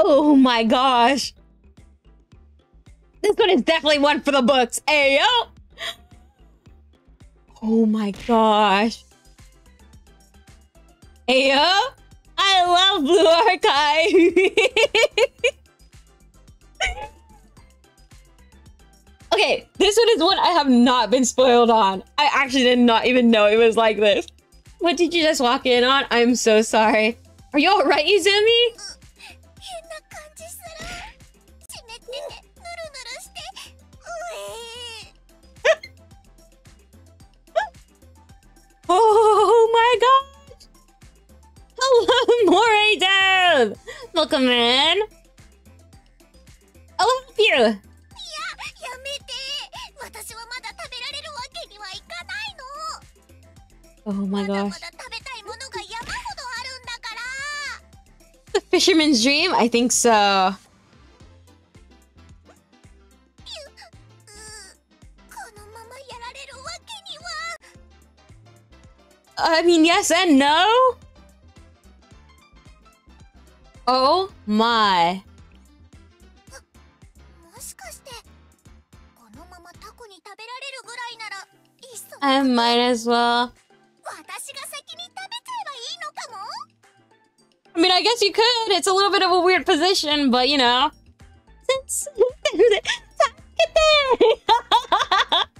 Oh my gosh. This one is definitely one for the books. Ayo! Oh my gosh. Ayo! I love Blue Archive. okay, this one is one I have not been spoiled on. I actually did not even know it was like this. What did you just walk in on? I'm so sorry. Are you alright, Izumi? Oh my gosh! Hello, Moray Dev! Welcome in! I'll help you! えやめて私はまだ食べられるわけにはいかないの Oh my まだま gosh. だ食べたいものが山ほどあるんだから The fisherman's dream? I think so. I mean, yes and no? Oh my. I might as well. I mean, I guess you could. It's a little bit of a weird position, but you know.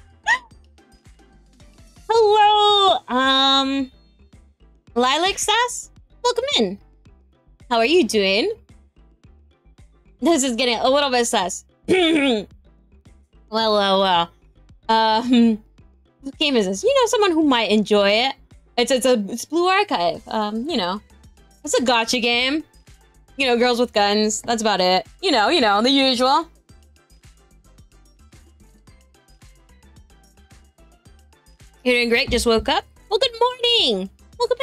Hello, um. Lilac Sass? Welcome in. How are you doing? This is getting a little bit sus. well, well, well. Um. What game is this? You know, someone who might enjoy it. It's it's a it's Blue Archive. Um, you know, it's a gotcha game. You know, girls with guns. That's about it. You know, you know, the usual. You're doing great. Just woke up. Well, good morning. Welcome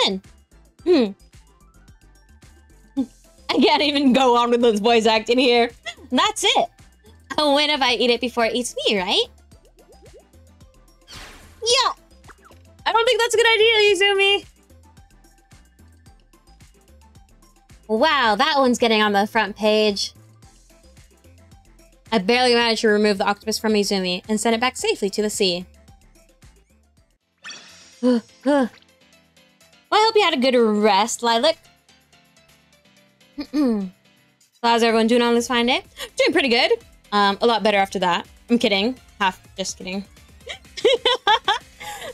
in. Hmm. I can't even go on with those boys acting here. That's it. I'll win if I eat it before it eats me, right? Yeah. I don't think that's a good idea, Izumi. Wow, that one's getting on the front page. I barely managed to remove the octopus from Izumi and send it back safely to the sea. Well, I hope you had a good rest, Lilac. how's everyone doing on this fine day? Doing pretty good. Um, a lot better after that. I'm kidding. Half, just kidding.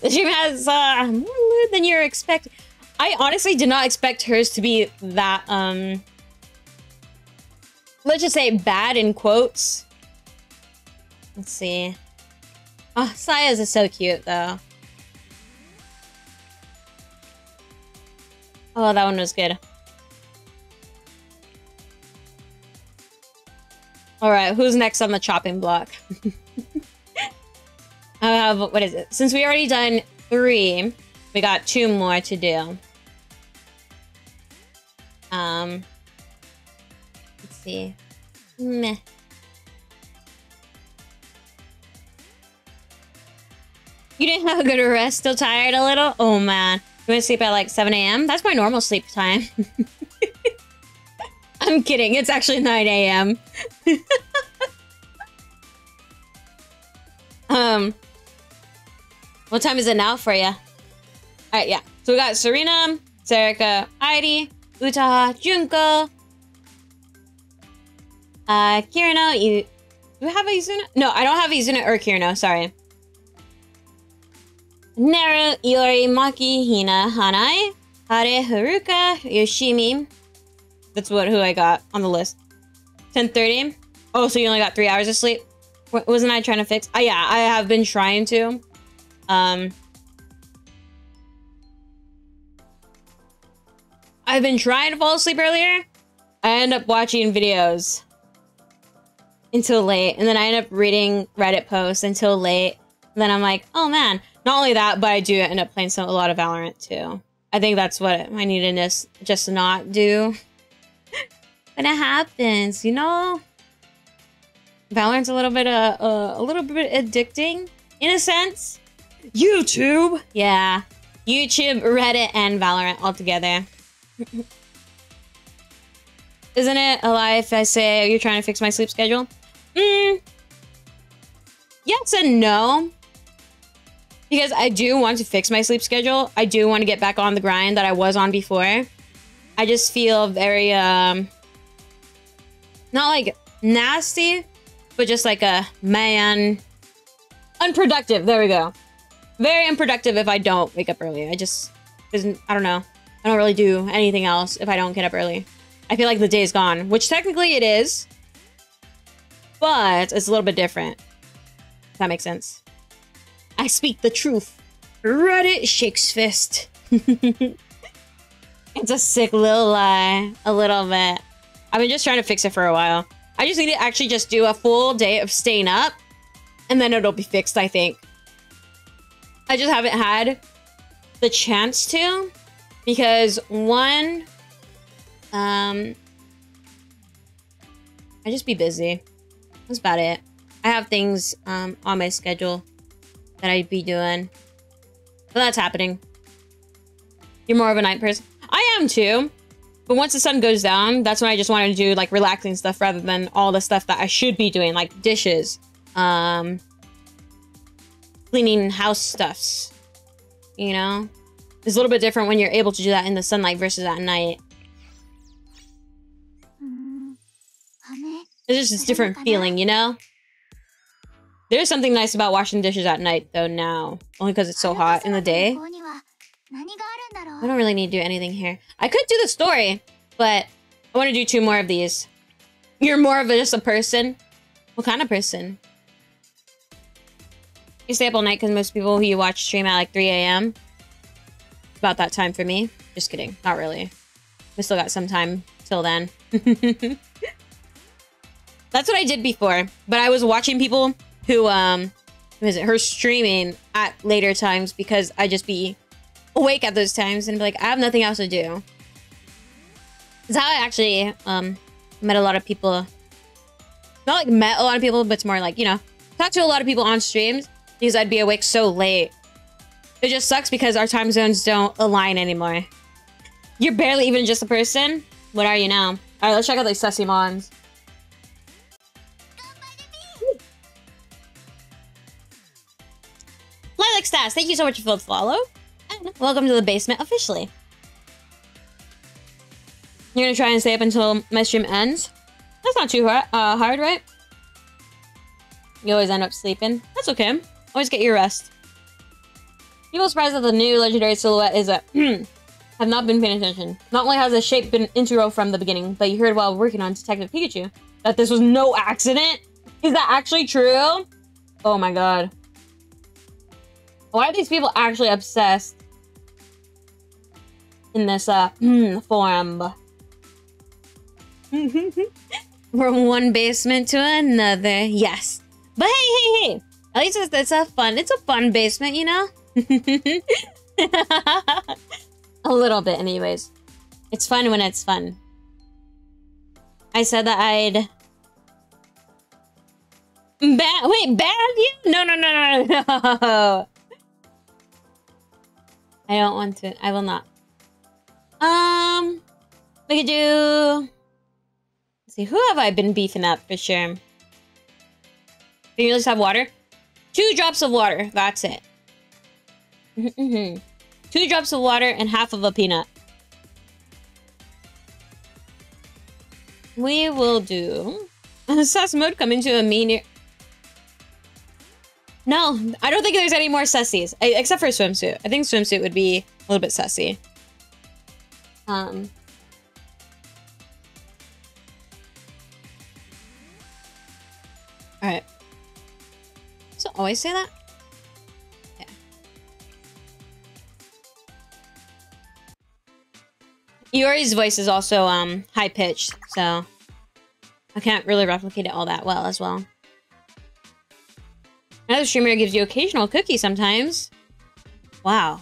the stream has uh, more loot than you're expecting. I honestly did not expect hers to be that, um... Let's just say bad in quotes. Let's see. Oh, Saya's is so cute, though. Oh, that one was good. Alright, who's next on the chopping block? I have, what is it? Since we already done three, we got two more to do. Um, let's see. Meh. You didn't have a good rest? Still tired a little? Oh man. Went to sleep at like 7 a.m.? That's my normal sleep time. I'm kidding. It's actually 9 a.m. um, what time is it now for you? All right, yeah. So we got Serena, Serika, Heidi, Utaha, Junko, uh, Kirino. You do you have a Izuna? No, I don't have Izuna or Kirino. Sorry. Neru, Iori, Maki, Hina, Hanae, Hare, Haruka, Yoshimi. That's what who I got on the list. 10:30. Oh, so you only got three hours of sleep? What wasn't I trying to fix? Oh yeah, I have been trying to. Um, I've been trying to fall asleep earlier. I end up watching videos until late, and then I end up reading Reddit posts until late. And then I'm like, oh man. Not only that, but I do end up playing some, a lot of Valorant too. I think that's what I need to just, not do. when it happens, you know? Valorant's a little bit uh, uh, a little bit addicting in a sense. YouTube, yeah, YouTube, Reddit, and Valorant all together. isn't it a lie if I say you're trying to fix my sleep schedule? Mm, yes and no. Because I do want to fix my sleep schedule. I do want to get back on the grind that I was on before. I just feel very, um, not like nasty, but just like a man, unproductive. There we go. Very unproductive if I don't wake up early. I just, isn't, I don't know. I don't really do anything else if I don't get up early. I feel like the day's gone, which technically it is, but it's a little bit different. If that makes sense. I speak the truth. Reddit shakes fist. it's a sick little lie. A little bit. I've been just trying to fix it for a while. I just need to actually just do a full day of staying up. And then it'll be fixed, I think. I just haven't had the chance to. Because one... Um... I just be busy. That's about it. I have things um, on my schedule that I'd be doing. But that's happening. You're more of a night person. I am too. But once the sun goes down, that's when I just want to do like relaxing stuff rather than all the stuff that I should be doing, like dishes, um, cleaning house stuffs. You know? It's a little bit different when you're able to do that in the sunlight versus at night. It's just a different feeling, you know? There's something nice about washing dishes at night, though, now. Only because it's so hot in the day. I don't really need to do anything here. I could do the story, but I want to do two more of these. You're more of a, just a person? What kind of person? You stay up all night because most people who you watch stream at like 3 a.m. About that time for me. Just kidding. Not really. We still got some time till then. That's what I did before. But I was watching people who, um, visit her streaming at later times because I just be awake at those times and be like, I have nothing else to do. It's how I actually, um, met a lot of people. Not like met a lot of people, but it's more like, you know, talk to a lot of people on streams because I'd be awake so late. It just sucks because our time zones don't align anymore. You're barely even just a person. What are you now? All right, let's check out these sussy mons. Lilac Stats, thank you so much for the follow. And welcome to the basement officially. You're gonna try and stay up until my stream ends? That's not too hard, uh, hard, right? You always end up sleeping. That's okay. Always get your rest. People surprised that the new legendary silhouette is a... have not been paying attention. Not only has the shape been integral from the beginning, but you heard while working on Detective Pikachu that this was no accident? Is that actually true? Oh my god. Why are these people actually obsessed in this uh forum? From one basement to another, yes. But hey, hey, hey! At least it's, it's a fun, it's a fun basement, you know? a little bit, anyways. It's fun when it's fun. I said that I'd... Ban- wait, ban you? No, no, no, no, no. I don't want to. I will not. Um, do... Let's see, who have I been beefing up for sure? Can you just have water? Two drops of water. That's it. Two drops of water and half of a peanut. We will do... Sus mode come into a mean... No, I don't think there's any more sussies. I, except for swimsuit. I think swimsuit would be a little bit sussy. Um... Alright. So always say that? Yeah. Iori's voice is also um high pitched, so I can't really replicate it all that well as well. Another streamer gives you occasional cookies sometimes. Wow.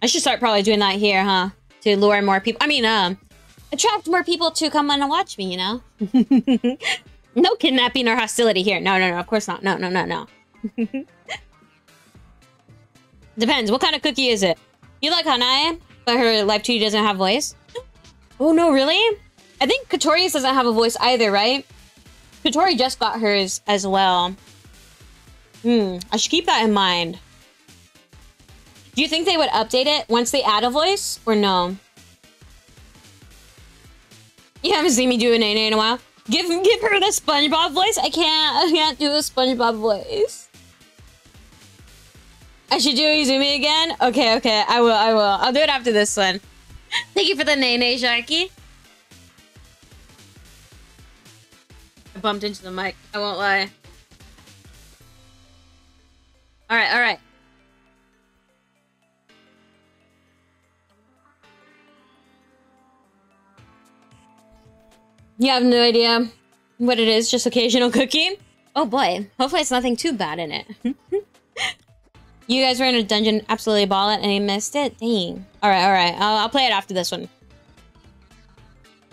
I should start probably doing that here, huh? To lure more people. I mean, um, attract more people to come on and watch me, you know? no kidnapping or hostility here. No, no, no, of course not. No, no, no, no. Depends. What kind of cookie is it? You like Hanae, but her live 2 doesn't have voice? Oh, no, really? I think Katori's doesn't have a voice either, right? Katori just got hers as well. Hmm, I should keep that in mind. Do you think they would update it once they add a voice, or no? You haven't seen me do a Nene in a while. Give give her the SpongeBob voice. I can't I can't do a SpongeBob voice. I should do Izumi again. Okay, okay, I will, I will. I'll do it after this one. Thank you for the Nene Sharky. I bumped into the mic. I won't lie. All right, all right. You have no idea what it is, just occasional cookie? Oh boy, hopefully it's nothing too bad in it. you guys were in a dungeon, absolutely ball it, and you missed it? Dang. Alright, alright, I'll, I'll, play it after this one.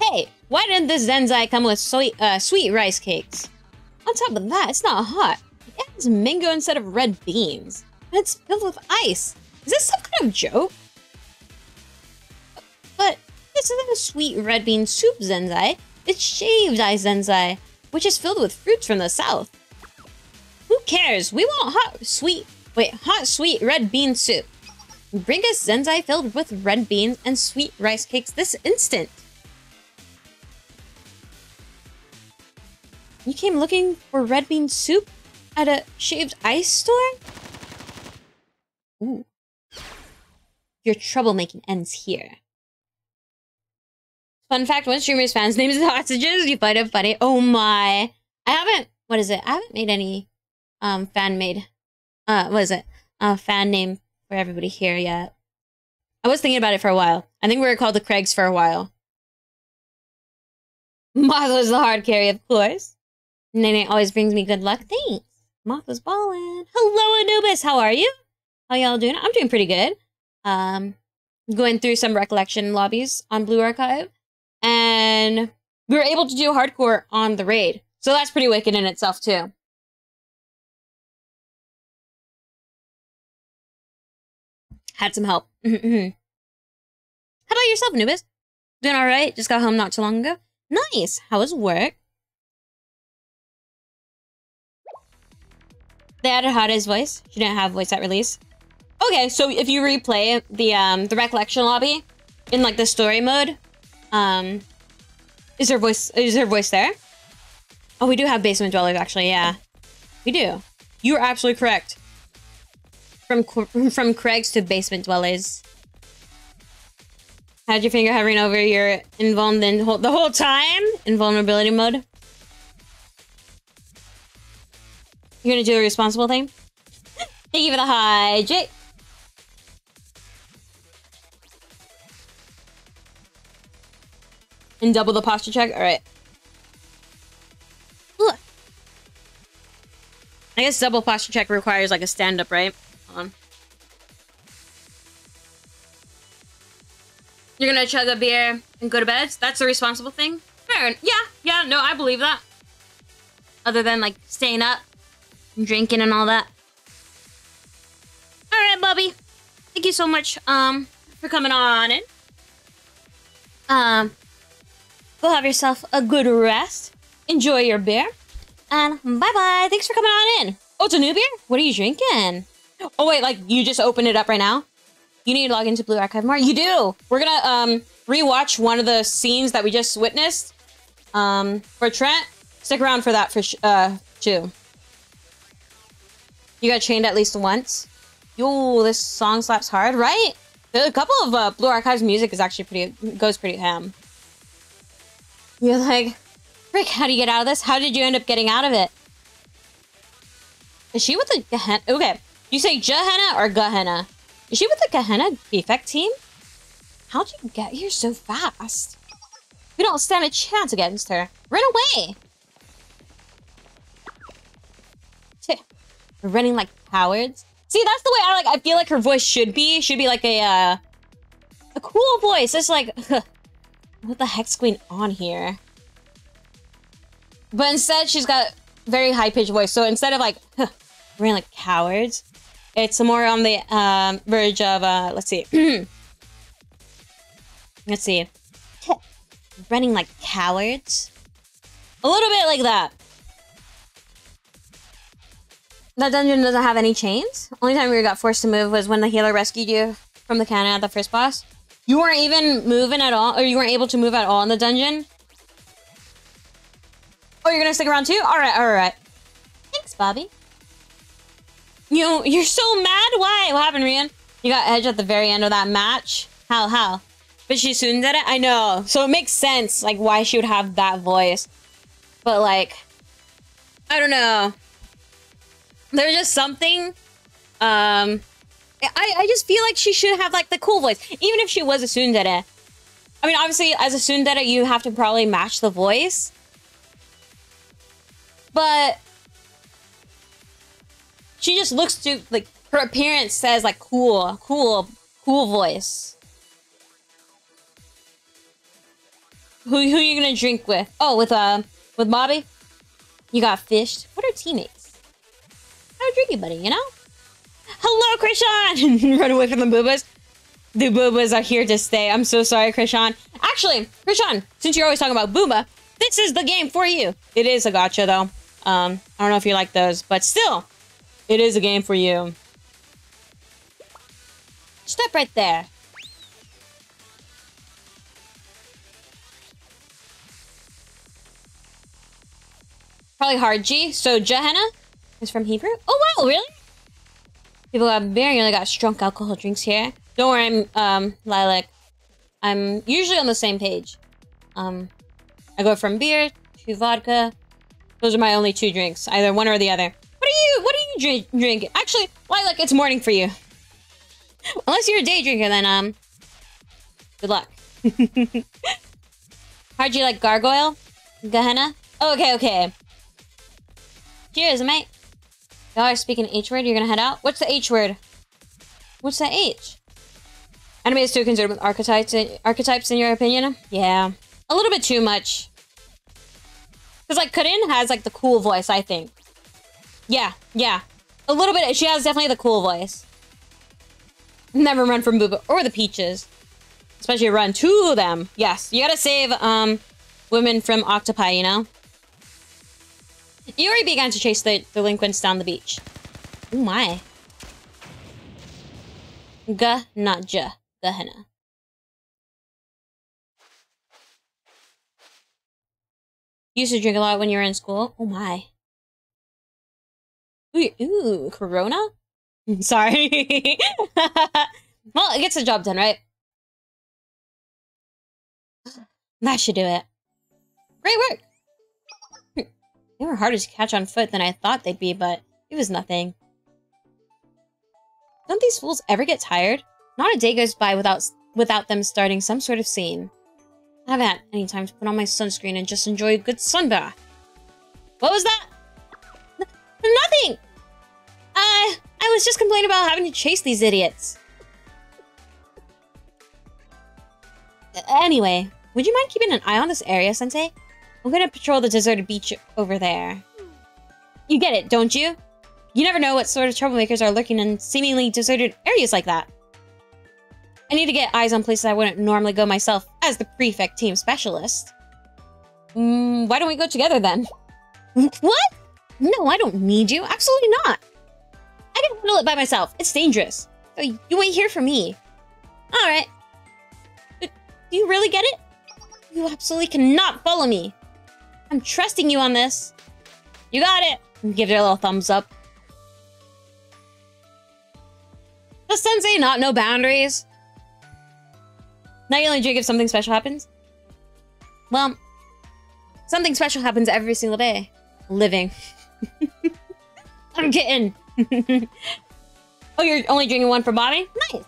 Hey, why didn't this Zenzai come with uh, sweet rice cakes? On top of that, it's not hot. It has mango instead of red beans. And it's filled with ice. Is this some kind of joke? But this isn't a sweet red bean soup, Zenzai. It's shaved ice zenzai, which is filled with fruits from the south. Who cares? We want hot, sweet, wait, hot, sweet red bean soup. Bring us zenzai filled with red beans and sweet rice cakes this instant. You came looking for red bean soup at a shaved ice store? Ooh. Your troublemaking ends here. Fun fact, one streamer's fans names the hostages. You find it funny. Oh my. I haven't, what is it? I haven't made any um fan made, uh, what is it? Uh, fan name for everybody here yet. I was thinking about it for a while. I think we were called the Craigs for a while. Martha's the hard carry, of course. Nene always brings me good luck. Thanks. Martha's ballin'. Hello, Anubis. How are you? How y'all doing? I'm doing pretty good. Um, going through some recollection lobbies on Blue Archive and we were able to do hardcore on the raid. So that's pretty wicked in itself too. Had some help. How about yourself, Anubis? Doing all right? Just got home not too long ago. Nice. How was work? They added Hade's voice. She didn't have voice at release. Okay, so if you replay the um the recollection lobby in like the story mode, um, is her voice? Is her voice there? Oh, we do have basement dwellers, actually. Yeah, we do. You are absolutely correct. From from Craig's to basement dwellers. Had your finger hovering over your invuln the whole time? Invulnerability mode. You're gonna do the responsible thing? Thank you for the hi, Jake. And double the posture check? Alright. I guess double posture check requires like a stand up, right? Hold on. You're gonna chug a beer and go to bed? That's a responsible thing? Fair. Yeah, yeah, no, I believe that. Other than like staying up drinking and all that. Alright, Bubby. Thank you so much um for coming on in. Um Go have yourself a good rest. Enjoy your beer. And bye-bye. Thanks for coming on in. Oh, it's a new beer? What are you drinking? Oh, wait, like, you just opened it up right now? You need to log into Blue Archive more? You do! We're gonna, um, rewatch one of the scenes that we just witnessed. Um, for Trent. Stick around for that for, uh, Chew. You got chained at least once. Yo, this song slaps hard, right? A couple of, uh, Blue Archive's music is actually pretty, goes pretty ham. You're like, Rick, how do you get out of this? How did you end up getting out of it? Is she with the Gehenna? Okay, you say Gehenna or Gehenna? Is she with the Gehenna prefect team? How'd you get here so fast? We don't stand a chance against her. Run away! We're running like cowards. See, that's the way I like. I feel like her voice should be. Should be like a uh, a cool voice. It's like What the heck's going on here? But instead, she's got very high-pitched voice. So instead of like, huh, like cowards, it's more on the um, verge of, uh, let's see. let's see. running like cowards. A little bit like that. That dungeon doesn't have any chains. Only time we got forced to move was when the healer rescued you from the cannon at the first boss. You weren't even moving at all, or you weren't able to move at all in the dungeon. Oh, you're gonna stick around too? All right, all right. Thanks, Bobby. You, you're so mad. Why? What happened, Rian? You got edge at the very end of that match. How? How? But she soon did it. I know. So it makes sense, like why she would have that voice. But like, I don't know. There's just something. Um, I I just feel like she should have like the cool voice, even if she was a tsundere. I mean, obviously, as a tsundere, you have to probably match the voice. But she just looks to like her appearance says like cool, cool, cool voice. Who who are you gonna drink with? Oh, with uh with Bobby. You got fished. What are teammates? How drinking buddy? You know. Hello, Krishan. Run away from the boobas. The boobas are here to stay. I'm so sorry, Krishan. Actually, Krishan, since you're always talking about booba, this is the game for you. It is a gotcha though. Um, I don't know if you like those, but still, it is a game for you. Step right there. Probably hard G. So Johanna is from Hebrew. Oh wow, really? People got beer. You only got strong alcohol drinks here. Don't worry, I'm um Lilac. I'm usually on the same page. Um, I go from beer to vodka. Those are my only two drinks, either one or the other. What are you? What are you drink, drinking? Actually, Lilac, it's morning for you. Unless you're a day drinker, then um, good luck. How'd you like gargoyle? Gehenna? Oh, okay, okay. Cheers, mate. Y'all are speaking H word. You're gonna head out. What's the H word? What's the H? Anime is too concerned with archetypes. Archetypes, in your opinion? Yeah, a little bit too much. Cause like Karin has like the cool voice, I think. Yeah, yeah, a little bit. She has definitely the cool voice. Never run from Booba or the Peaches, especially run to them. Yes, you gotta save um women from octopi. You know. Yuri began to chase the delinquents down the beach. Oh my. G, not J. Gehenna. Used to drink a lot when you were in school. Oh my. Ooh, ooh Corona? Sorry. well, it gets the job done, right? That should do it. Great work! They were harder to catch on foot than I thought they'd be, but it was nothing. Don't these fools ever get tired? Not a day goes by without without them starting some sort of scene. I haven't had any time to put on my sunscreen and just enjoy a good sunbath. What was that? N nothing! Uh, I was just complaining about having to chase these idiots. Anyway, would you mind keeping an eye on this area, Sensei? I'm gonna patrol the deserted beach over there. You get it, don't you? You never know what sort of troublemakers are lurking in seemingly deserted areas like that. I need to get eyes on places I wouldn't normally go myself as the prefect team specialist. Mm, why don't we go together then? what? No, I don't need you. Absolutely not. I can handle it by myself. It's dangerous. So you wait here for me. All right. But do you really get it? You absolutely cannot follow me. I'm trusting you on this. You got it. Give it a little thumbs up. Does Sensei not know boundaries? Now you only drink if something special happens? Well, something special happens every single day. Living. I'm kidding. oh, you're only drinking one for Bobby? Nice.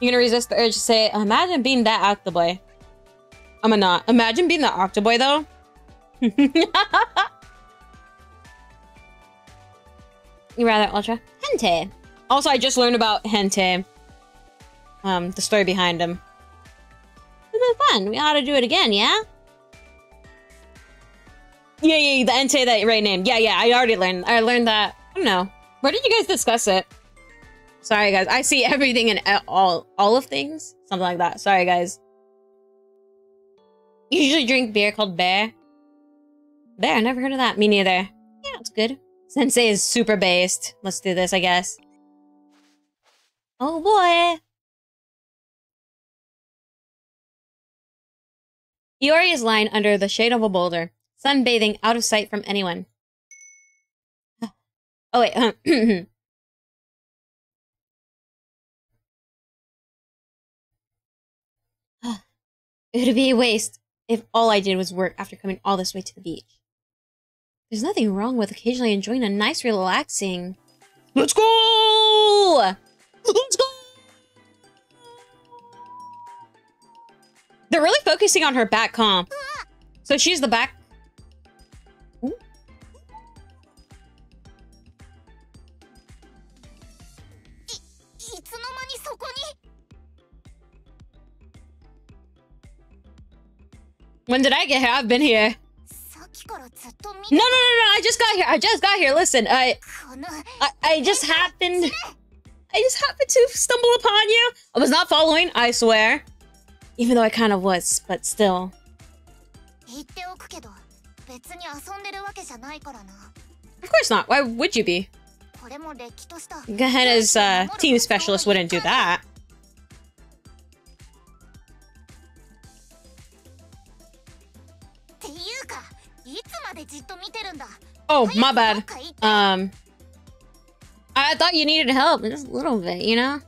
You're gonna resist the urge to say, imagine being that octoboy. I'm a not. Imagine being the octoboy though. you rather ultra hente. Also, I just learned about hente. Um, the story behind him. It's been fun. We ought to do it again, yeah? Yeah, yeah, the hente that right name. Yeah, yeah, I already learned. I learned that. I don't know. Where did you guys discuss it? Sorry, guys. I see everything in all all of things. Something like that. Sorry, guys. You usually drink beer called Bear. I never heard of that. Me neither. Yeah, it's good. Sensei is super based. Let's do this, I guess. Oh boy. Iori is lying under the shade of a boulder, sunbathing out of sight from anyone. oh wait, it would be a waste if all I did was work after coming all this way to the beach. There's nothing wrong with occasionally enjoying a nice relaxing. Let's go! Let's go! They're really focusing on her back comp. So she's the back. When did I get here? I've been here. No, no, no, no! I just got here. I just got here. Listen, I, I, I just happened. I just happened to stumble upon you. I was not following. I swear. Even though I kind of was, but still. Of course not. Why would you be? Gehenna's uh, team specialist wouldn't do that. Oh, my bad. Um, I thought you needed help, just a little bit, you know?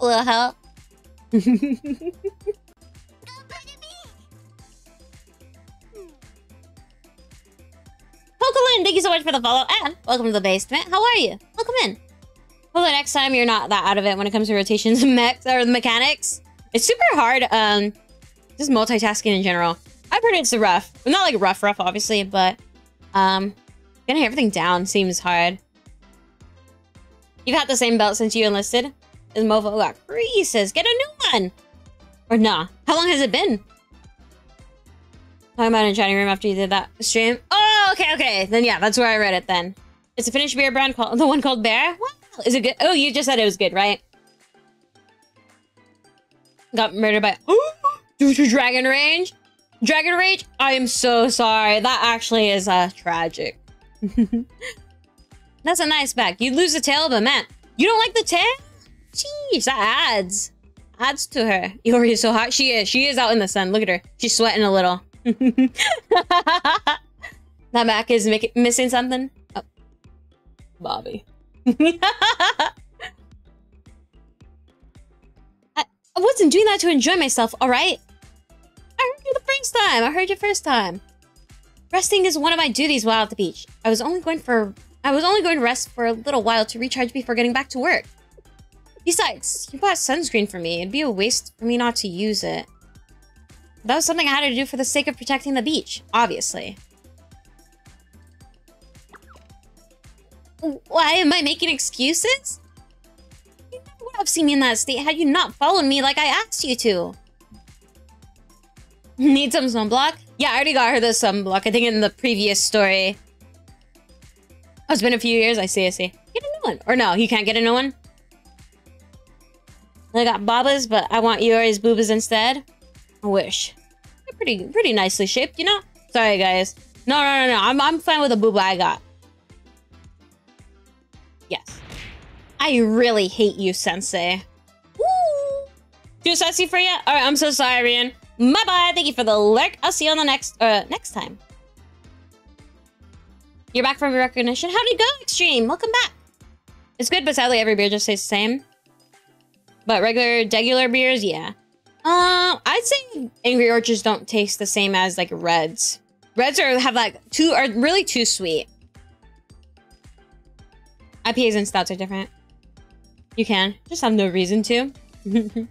A little help. Hokulin, thank you so much for the follow, and welcome to the basement. How are you? Welcome in. Well, the next time you're not that out of it when it comes to rotations and mechs or the mechanics. It's super hard. Um, just multitasking in general. I've heard it's a rough. Not like rough, rough, obviously, but um, getting everything down seems hard. You've had the same belt since you enlisted. This mofo got creases. Get a new one. Or nah. How long has it been? Talking about in chatting room after you did that stream. Oh, okay, okay. Then yeah, that's where I read it then. It's a Finnish beer brand called the one called Bear. Is it good? Oh, you just said it was good, right? Got murdered by due to Dragon Range. Dragon Rage. I am so sorry. That actually is uh tragic. That's a nice back. You lose the tail, but man, you don't like the tail? Jeez, that adds adds to her. Iori is so hot. She is. She is out in the sun. Look at her. She's sweating a little. that back is missing something. Oh. Bobby. I, I wasn't doing that to enjoy myself, alright? I heard you the first time. I heard you first time. Resting is one of my duties while at the beach. I was only going for I was only going to rest for a little while to recharge before getting back to work. Besides, you bought sunscreen for me. It'd be a waste for me not to use it. That was something I had to do for the sake of protecting the beach, obviously. Why am I making excuses? You would have seen me in that state had you not followed me like I asked you to. Need some sunblock? Yeah, I already got her the sunblock. I think in the previous story. Oh, it's been a few years. I see, I see. Get a new one. Or no, you can't get a new one? I got Baba's, but I want Iori's boobas instead. I wish. They're pretty, pretty nicely shaped, you know? Sorry, guys. No, no, no, no. I'm, I'm fine with the booba I got. Yes. I really hate you, Sensei. Woo! Too sassy for you? Alright, I'm so sorry, Rian. Bye bye. Thank you for the lurk. I'll see you on the next uh next time. You're back from your recognition. How'd it go, Extreme? Welcome back. It's good, but sadly every beer just tastes the same. But regular, regular beers, yeah. Uh, I'd say Angry Orchards don't taste the same as like Reds. Reds are have like too are really too sweet. IPAs and stouts are different. You can just have no reason to.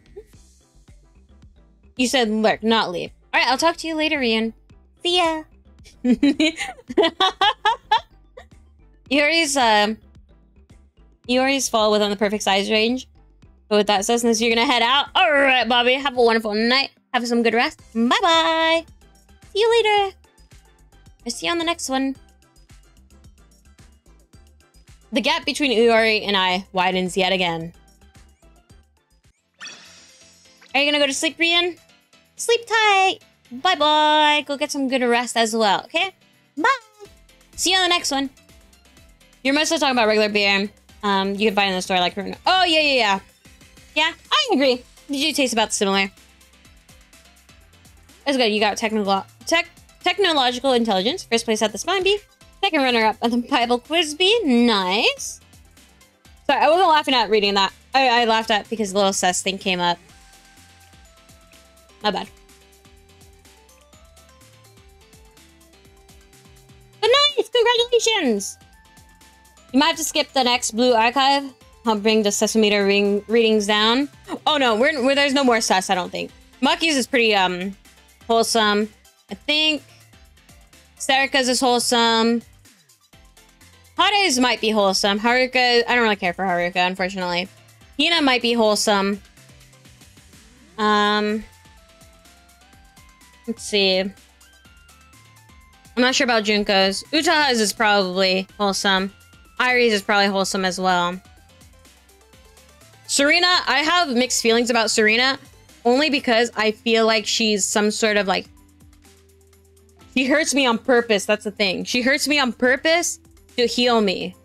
You said lurk, not leave. All right, I'll talk to you later, Ian. See ya. Iori's um, Iori's fall within the perfect size range. But with that said, since you're gonna head out, all right, Bobby, have a wonderful night. Have some good rest. Bye bye. See you later. I'll see you on the next one. The gap between Iori and I widens yet again. Are you gonna go to sleep, Rian? Sleep tight. Bye bye. Go get some good rest as well. Okay. Bye. See you on the next one. You're mostly talking about regular beer. Um, you can buy in the store like. Oh yeah, yeah, yeah. Yeah, I agree. Did you taste about similar? That's good. You got technical tech technological intelligence. First place at the spine bee. Second runner up at the Bible quiz bee. Nice. Sorry, I wasn't laughing at reading that. I, I laughed at because the little sus thing came up. My bad. But nice! Congratulations! You might have to skip the next blue archive. I'll bring the Sesameter ring readings down. Oh no, we're, we're there's no more sus, I don't think. Maki's is pretty um wholesome. I think Serika's is wholesome. Hade's might be wholesome. Haruka, I don't really care for Haruka, unfortunately. Hina might be wholesome. Um, let's see. I'm not sure about Junko's. Utaha's is probably wholesome. Iris is probably wholesome as well. Serena, I have mixed feelings about Serena only because I feel like she's some sort of like she hurts me on purpose. That's the thing. She hurts me on purpose to heal me.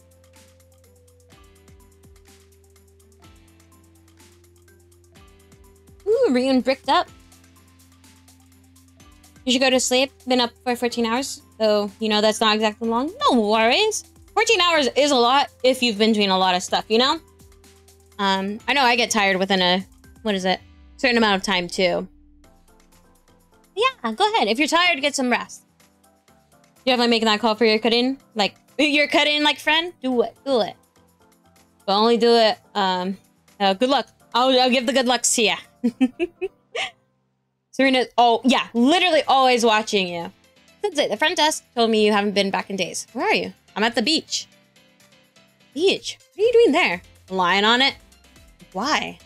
Ooh, Ryun bricked up. You should go to sleep. Been up for 14 hours. So, you know, that's not exactly long. No worries. 14 hours is a lot if you've been doing a lot of stuff, you know? Um, I know I get tired within a, what is it? Certain amount of time too. Yeah, go ahead. If you're tired, get some rest. You have like making that call for your cut-in? Like, your cut-in like friend? Do it, do it. But only do it, um, uh, good luck. I'll, I'll give the good luck to you. Serena, oh, yeah, literally always watching you. That's it. The front desk told me you haven't been back in days. Where are you? I'm at the beach. Beach? What are you doing there? Lying on it? Why?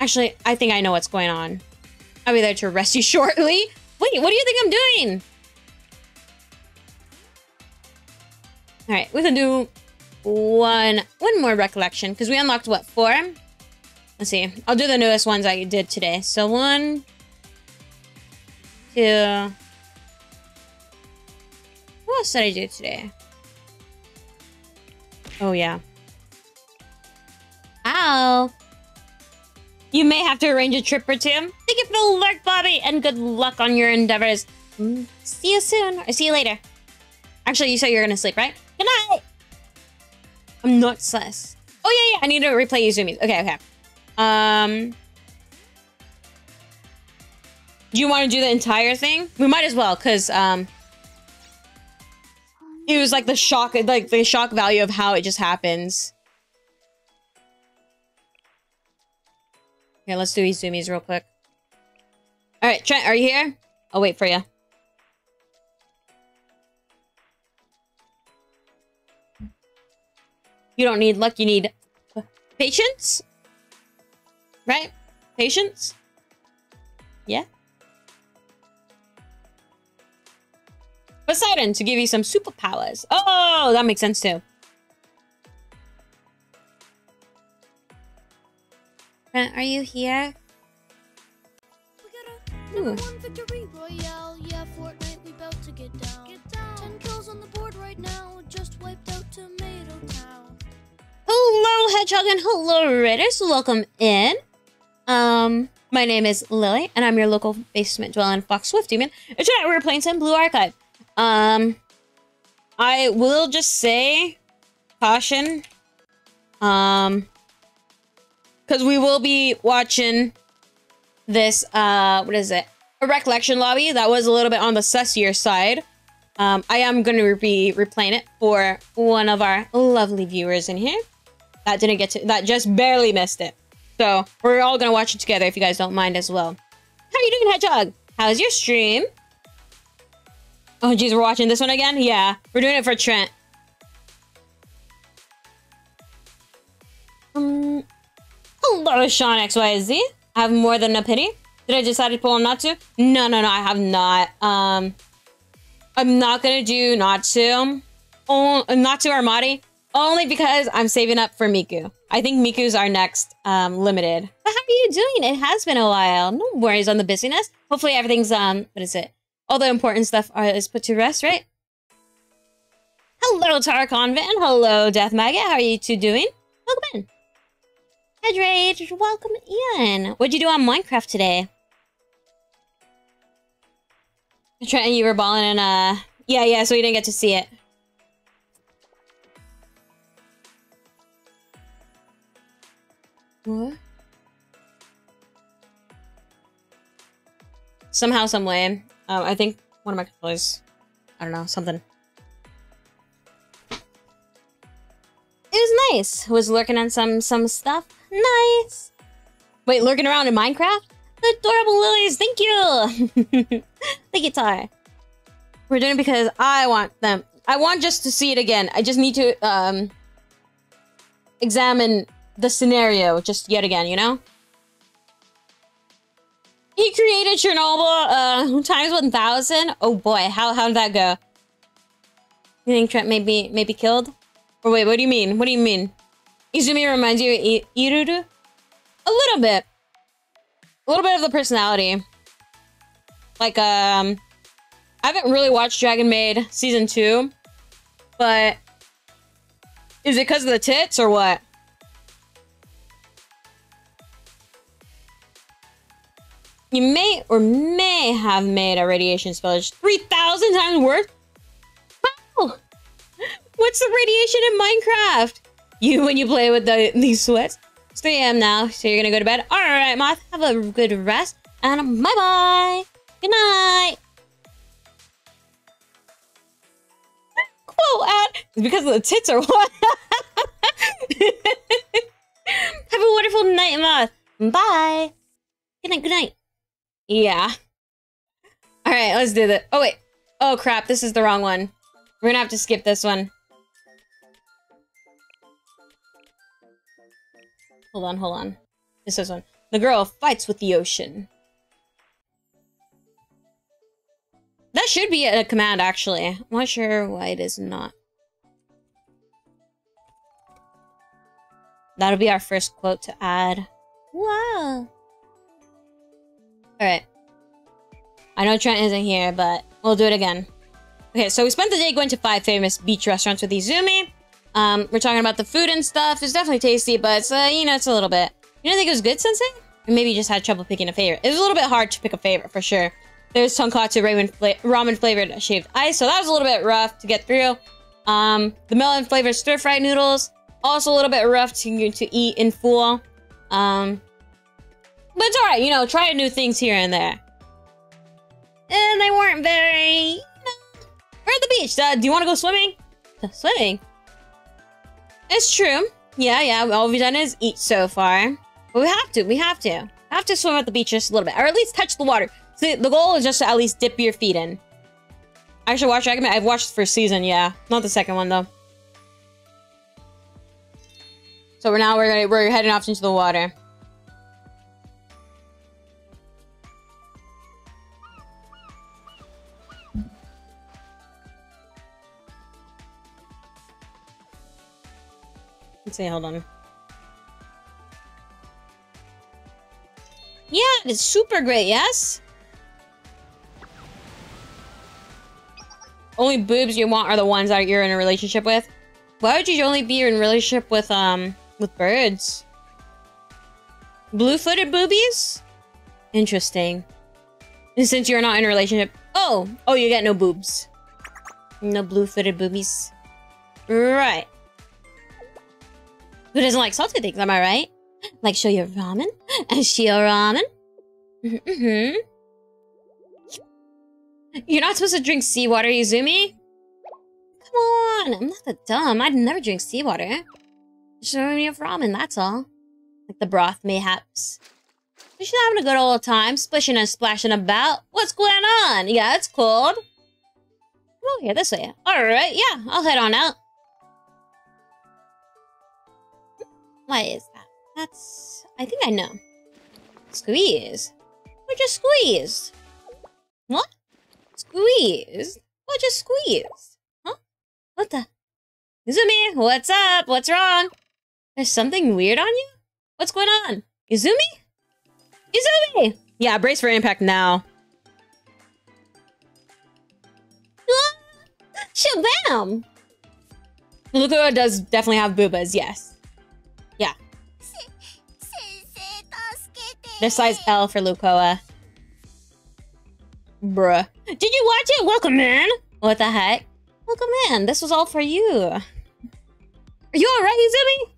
Actually, I think I know what's going on. I'll be there to arrest you shortly. Wait, what do you think I'm doing? All right, we can do one one more recollection because we unlocked what four? Let's see. I'll do the newest ones I did today. So one, two. What else did I do today? Oh yeah. Ow. You may have to arrange a trip or two. Thank you for the lurk, Bobby, and good luck on your endeavors. Mm, see you soon, or see you later. Actually, you said you're gonna sleep, right? Good night! I'm not sus. Oh, yeah, yeah, I need to replay Izumi's. Okay, okay. Um... Do you want to do the entire thing? We might as well, because, um... It was like the shock, like the shock value of how it just happens. Here, let's do Izumi's real quick. All right, Trent, are you here? I'll wait for you. You don't need luck, you need patience? Right? Patience? Yeah? Poseidon, to give you some superpowers. Oh, that makes sense too. Trent, are you here? Town. Hello, Hedgehog, and hello, Raiders. Welcome in. Um, my name is Lily, and I'm your local basement dwelling Fox Swift demon. And tonight we're playing some Blue Archive. Um, I will just say, caution. Um, because we will be watching this. Uh, what is it? A recollection lobby that was a little bit on the sussier side. Um, I am going to be replaying it for one of our lovely viewers in here that didn't get to, that just barely missed it. So we're all going to watch it together if you guys don't mind as well. How are you doing, Hedgehog? How's your stream? Oh, geez, we're watching this one again? Yeah, we're doing it for Trent. Um, hello, Sean XYZ. I have more than a pity. Did I decide to pull on not to? No, no, no, I have not. Um, I'm not gonna do not to. Oh, not to Armati. Only because I'm saving up for Miku. I think Miku's our next um, limited. But how are you doing? It has been a while. No worries on the busyness. Hopefully everything's, um, what is it? All the important stuff is put to rest, right? Hello, Tara Convent. Hello, Death Maggot. How are you two doing? Welcome in. Hydrate, welcome in. What'd you do on Minecraft today? Trenton, you were balling in, uh... Yeah, yeah, so you didn't get to see it. What? Somehow, some way. Um, I think one of my controllers... I don't know, something. It was nice. Was lurking on some some stuff. Nice. Wait, lurking around in Minecraft? The adorable lilies, thank you! the guitar. We're doing it because I want them. I want just to see it again. I just need to um examine the scenario just yet again, you know? He created Chernobyl uh times 1000. Oh boy, how how did that go? You think Trent may be, may be killed? Or wait, what do you mean? What do you mean? Izumi reminds you of I Iruru? A little bit. A little bit of the personality. Like, um... I haven't really watched Dragon Maid Season 2. But... Is it because of the tits, or what? You may or may have made a radiation spillage 3,000 times worse? Wow! What's the radiation in Minecraft? You when you play with the these sweats. It's 3 a.m. now, so you're gonna go to bed. Alright, Moth, have a good rest. And bye-bye! Good night! Quote ad because of the tits or what? have a wonderful night, Moth. Bye! Good night, good night. Yeah. Alright, let's do this. Oh, wait. Oh, crap. This is the wrong one. We're gonna have to skip this one. Hold on, hold on. This is one. The girl fights with the ocean. That should be a command, actually. I'm not sure why it is not. That'll be our first quote to add. Wow. Alright. I know Trent isn't here, but we'll do it again. Okay, so we spent the day going to five famous beach restaurants with Izumi. Um, we're talking about the food and stuff. It's definitely tasty, but it's, uh, you know, it's a little bit... You didn't think it was good, Sensei? Or maybe you just had trouble picking a favorite. It was a little bit hard to pick a favorite, for sure. There's tonkatsu ramen, fla ramen flavored shaved ice, so that was a little bit rough to get through. Um, the melon flavored stir fried noodles, also a little bit rough to, to eat in full. Um, but it's alright, you know, try new things here and there. And they weren't very, we're at the beach. Uh, do you want to go swimming? Swimming? It's true. Yeah, yeah, all we've done is eat so far. But we have to, we have to. Have to swim at the beach just a little bit, or at least touch the water. So the goal is just to at least dip your feet in. I should watch Dragon I've watched the first season, yeah. Not the second one, though. So we're now, we're, we're heading off into the water. Let's see, hold on. Yeah, it's super great, yes? Only boobs you want are the ones that you're in a relationship with? Why would you only be in a relationship with, um, with birds? Blue-footed boobies? Interesting. And since you're not in a relationship... Oh! Oh, you get no boobs. No blue-footed boobies. Right. Who doesn't like salty things, am I right? Like shoyu ramen? And shio ramen? Mm-hmm. You're not supposed to drink seawater, Izumi? Come on, I'm not that dumb. I'd never drink seawater. Just remind me of ramen, that's all. Like the broth, mayhaps. You're having a good old time, splishing and splashing about. What's going on? Yeah, it's cold. Oh, here, this way. Alright, yeah, I'll head on out. What is that? That's... I think I know. Squeeze. We just squeezed. What? Squeeze? What just squeezed? Huh? What the? Izumi, what's up? What's wrong? There's something weird on you? What's going on? Izumi? Izumi! Yeah, brace for impact now. Ah, Shabam! Luko does definitely have boobas, yes. the size L for Lukoa. Bruh. Did you watch it? Welcome in! What the heck? Welcome in. This was all for you. Are you alright, Izumi?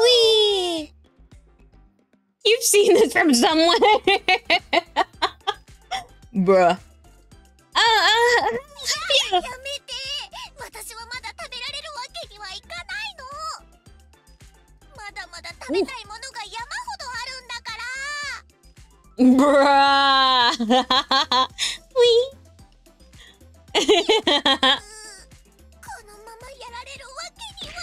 Wee. You've seen this from somewhere. Bruh. Uh, uh, yeah. 食べたいものが山ほどあるんだから bruh. Whee. このままやられるわけには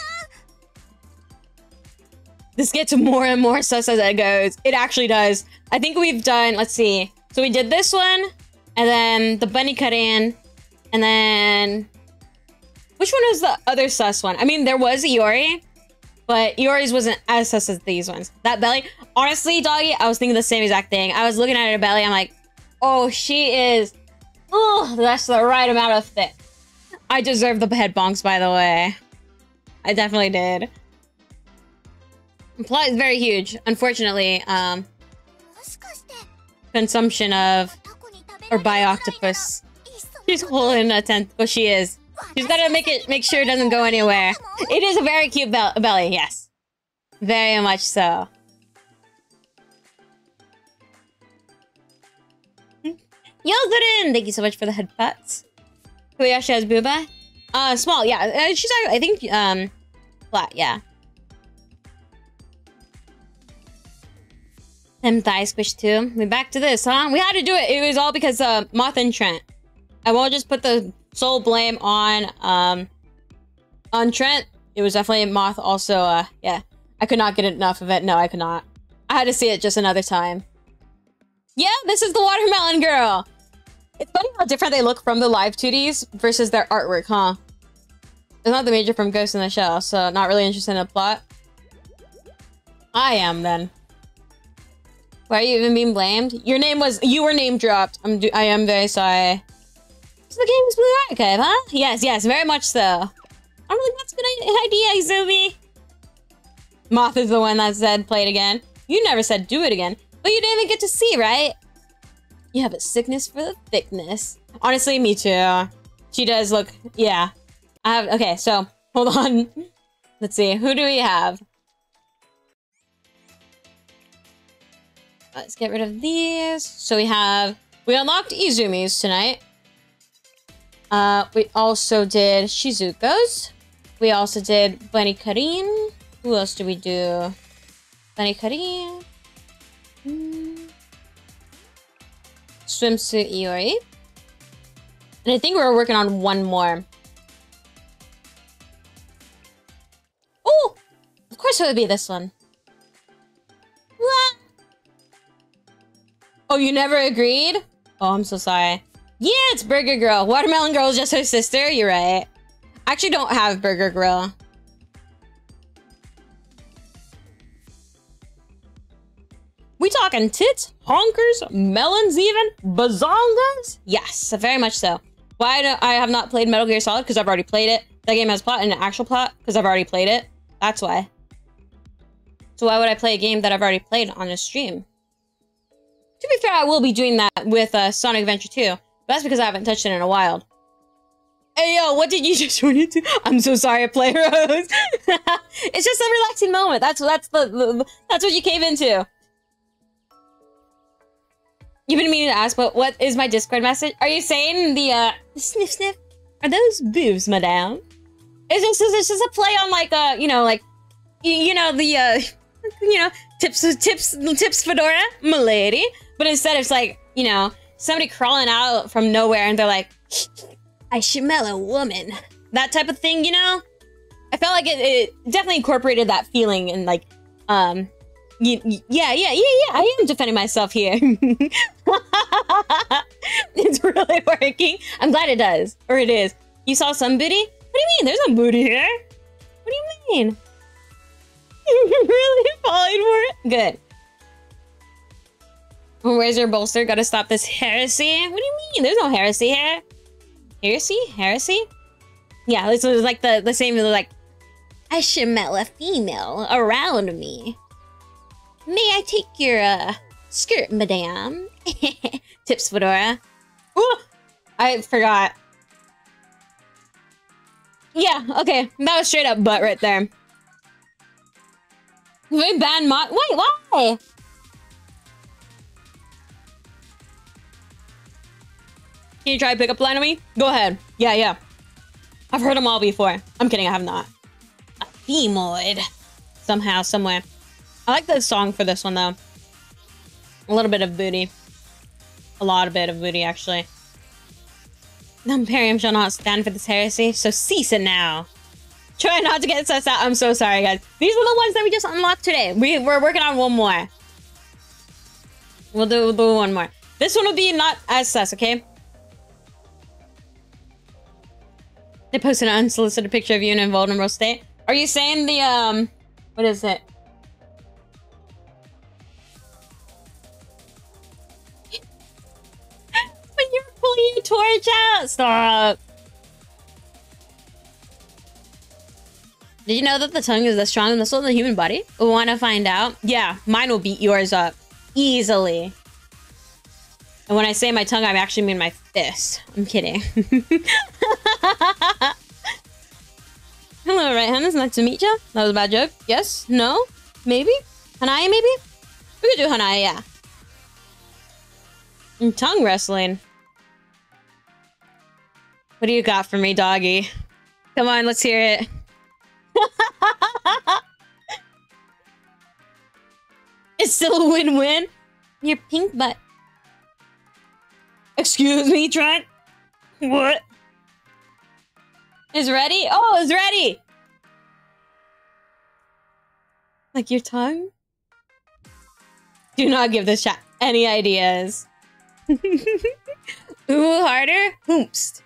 this gets more and more sus as it goes. It actually does. I think we've done, let's see. So we did this one, and then the bunny cut in, and then which one was the other sus one? I mean, there was Iori, but yours wasn't as sus as these ones. That belly, honestly, doggy, I was thinking the same exact thing. I was looking at her belly, I'm like, oh, she is, oh, that's the right amount of thick. I deserve the head bonks, by the way. I definitely did. The plot is very huge. Unfortunately, um, consumption of or by octopus. She's holding a tenth, but she is. She's gotta make it, make sure it doesn't go anywhere. It is a very cute bel- belly. Yes, very much so. Yozarin, thank you so much for the head pats. Koyashi has booba. Uh, small, yeah. Uh, she's, I think, um, flat, yeah. Them thigh squish too. We back to this, huh? We had to do it. It was all because uh, Moth and Trent. I won't just put the sole blame on um on Trent. It was definitely Moth. Also, uh, yeah, I could not get enough of it. No, I could not. I had to see it just another time. Yeah, this is the watermelon girl. It's funny how different they look from the live 2Ds versus their artwork, huh? It's not the major from Ghost in the Shell, so not really interested in the plot. I am then. Why are you even being blamed? Your name was you were name dropped. I'm I am very sorry. So the game's Blue Archive, huh? Yes, yes, very much so. I don't think that's a good idea, Izumi. Moth is the one that said play it again. You never said do it again, but you didn't even get to see, right? You have a sickness for the thickness. Honestly, me too. She does look, yeah. I have, okay, so hold on. Let's see, who do we have? Let's get rid of these. So we have, we unlocked Izumi's tonight. Uh, we also did Shizuko's. We also did Bunny Karin. Who else did we do? Bunny Karin. Hmm. Swimsuit Iori. And I think we we're working on one more. Oh! Of course it would be this one. What? Oh, you never agreed? Oh, I'm so sorry. Yeah, it's Burger Girl. Watermelon Girl is just her sister. You're right. I actually don't have Burger Girl. We talking tits, honkers, melons, even bazongas? Yes, very much so. Why do I have not played Metal Gear Solid? Because I've already played it. That game has plot and an actual plot because I've already played it. That's why. So why would I play a game that I've already played on a stream? To be fair, I will be doing that with uh, Sonic Adventure 2. That's because I haven't touched it in a while. Hey yo, what did you just run into? I'm so sorry, Player Rose. it's just a relaxing moment. That's that's the, the that's what you came into. You've been meaning to ask, but what is my Discord message? Are you saying the uh sniff sniff? Are those boobs, madame? This is this just a play on like uh you know like you, you know the uh you know tips tips tips fedora milady, but instead it's like you know somebody crawling out from nowhere and they're like I smell a woman that type of thing you know. I felt like it, it definitely incorporated that feeling and like um y- y- yeah yeah yeah yeah I am defending myself here. it's really working. I'm glad it does. Or it is. You saw some booty? What do you mean? There's no booty here. What do you mean? You're really falling for it? Good. Where's your bolster? Gotta stop this heresy. What do you mean? There's no heresy here. Heresy? Heresy? Yeah, this was like the, the same like I met a female around me. May I take your uh, skirt, madame? Tips Fedora. Ooh, I forgot. Yeah, okay. That was straight up butt right there. Very bad mod. Wait, why? Can you try pick up line on me? Go ahead. Yeah, yeah. I've heard them all before. I'm kidding, I have not. A femoid. Somehow, somewhere. I like the song for this one, though. A little bit of booty. A lot of bit of booty, actually. The Imperium shall not stand for this heresy, so cease it now. Try not to get sussed out. I'm so sorry, guys. These are the ones that we just unlocked today. We, we're working on one more. We'll do, we'll do one more. This one will be not as sus, okay? They posted an unsolicited picture of you in a vulnerable state. Are you saying the, um, what is it? when you're pulling your torch out! Stop! Did you know that the tongue is the strongest muscle in the human body? We Want to find out? Yeah, mine will beat yours up. Easily. And when I say my tongue, I actually mean my fist. I'm kidding. Hello, right hands. Nice to meet you. That was a bad joke. Yes? No? Maybe? Hanae, maybe? We could do Hanae, yeah. And tongue wrestling. What do you got for me, doggy? Come on, let's hear it. it's still a win-win. Your pink butt. Excuse me, Trent? What? Is ready? Oh, is ready! Like your tongue? Do not give this chat any ideas. Ooh, harder? Hoomst.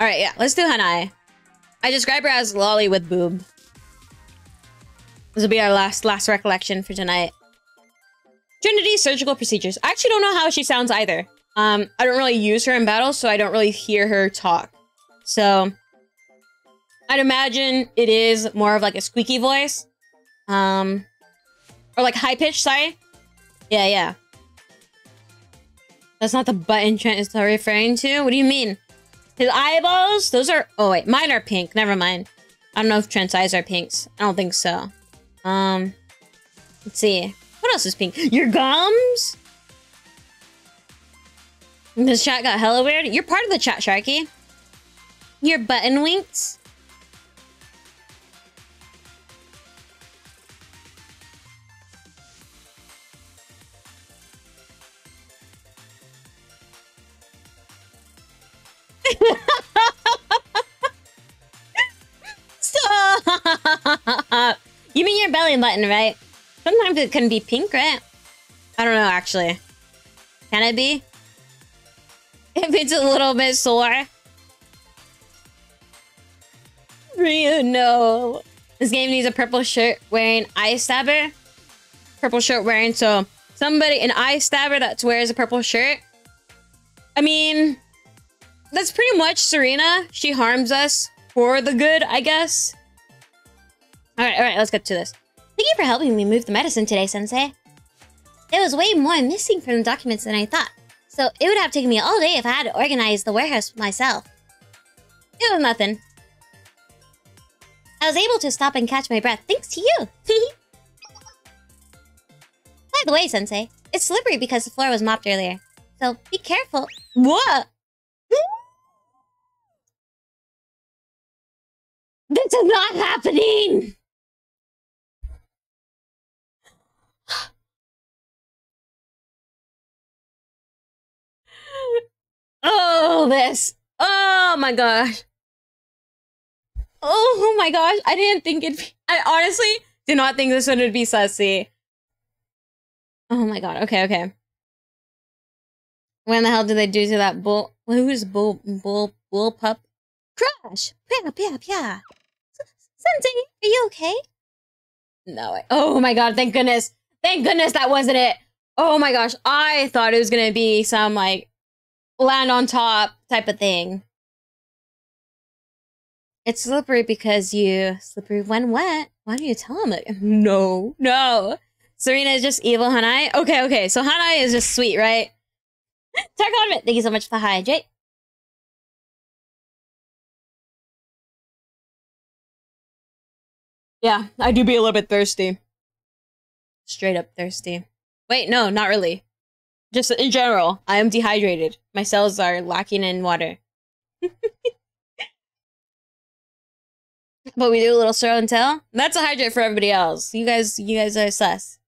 Alright, yeah, let's do Hanae. I describe her as Lolly with boob. This will be our last last recollection for tonight. Trinity surgical procedures. I actually don't know how she sounds either. Um, I don't really use her in battle, so I don't really hear her talk. So, I'd imagine it is more of like a squeaky voice. Um, or like high pitch, sorry. Yeah, yeah. That's not the button Trent is referring to. What do you mean? His eyeballs? Those are... Oh, wait. Mine are pink. Never mind. I don't know if Trent's eyes are pinks. I don't think so. Um, let's see. What else is pink? Your gums? This chat got hella weird. You're part of the chat, Sharky. Your button winks? Stop! You mean your belly button, right? Sometimes it can be pink, right? I don't know, actually. Can it be? If it's a little bit sore. Ryu, no. This game needs a purple shirt wearing eye stabber. Purple shirt wearing, so somebody, an eye stabber that wears a purple shirt. I mean, that's pretty much Serena. She harms us for the good, I guess. Alright, alright, let's get to this. Thank you for helping me move the medicine today, Sensei. There was way more missing from the documents than I thought, so it would have taken me all day if I had to organize the warehouse myself. It was nothing. I was able to stop and catch my breath thanks to you. By the way, Sensei, it's slippery because the floor was mopped earlier, so be careful. What? This is not happening! Oh, this. Oh my gosh. Oh my gosh. I didn't think it'd I honestly did not think this one would be sussy. Oh my god. Okay, okay. When the hell did they do to that bull? Who's bull? Bull? Bull pup? Crash! Pia, pia, pia. Sensei, are you okay? No. I, oh my god! Thank goodness! Thank goodness that wasn't it. Oh my gosh! I thought it was gonna be some like land on top type of thing. It's slippery because you slippery when wet. Why do you tell him it? No, no. Serena is just evil, Hanae. Okay, okay. So Hanae is just sweet, right? Tarkon, thank you so much for the hydrate. Yeah, I do be a little bit thirsty. Straight up thirsty. Wait, no, not really. Just in general, I am dehydrated. My cells are lacking in water. but we do a little show and tell. That's a hydrate for everybody else. You guys, you guys are sus.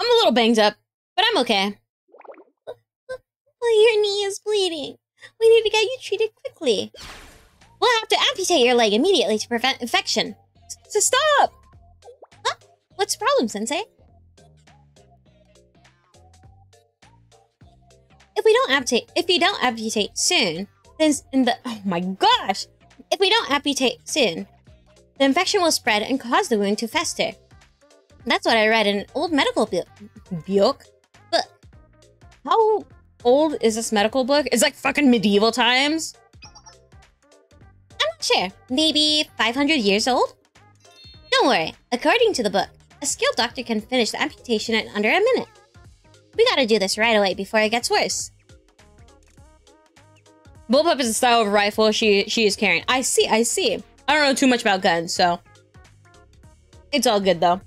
I'm a little banged up, but I'm okay. Well, your knee is bleeding. We need to get you treated quickly. We'll have to amputate your leg immediately to prevent infection. So stop! Huh? What's the problem, Sensei? If we don't amputate, if you don't amputate soon, then in the oh my gosh, if we don't amputate soon, the infection will spread and cause the wound to fester. That's what I read in an old medical book. Book. How old is this medical book? It's like fucking medieval times. I'm not sure. Maybe 500 years old? Don't worry. According to the book, a skilled doctor can finish the amputation in under a minute. We gotta do this right away before it gets worse. Bullpup is the style of rifle she she is carrying. I see, I see. I don't know too much about guns, so it's all good though.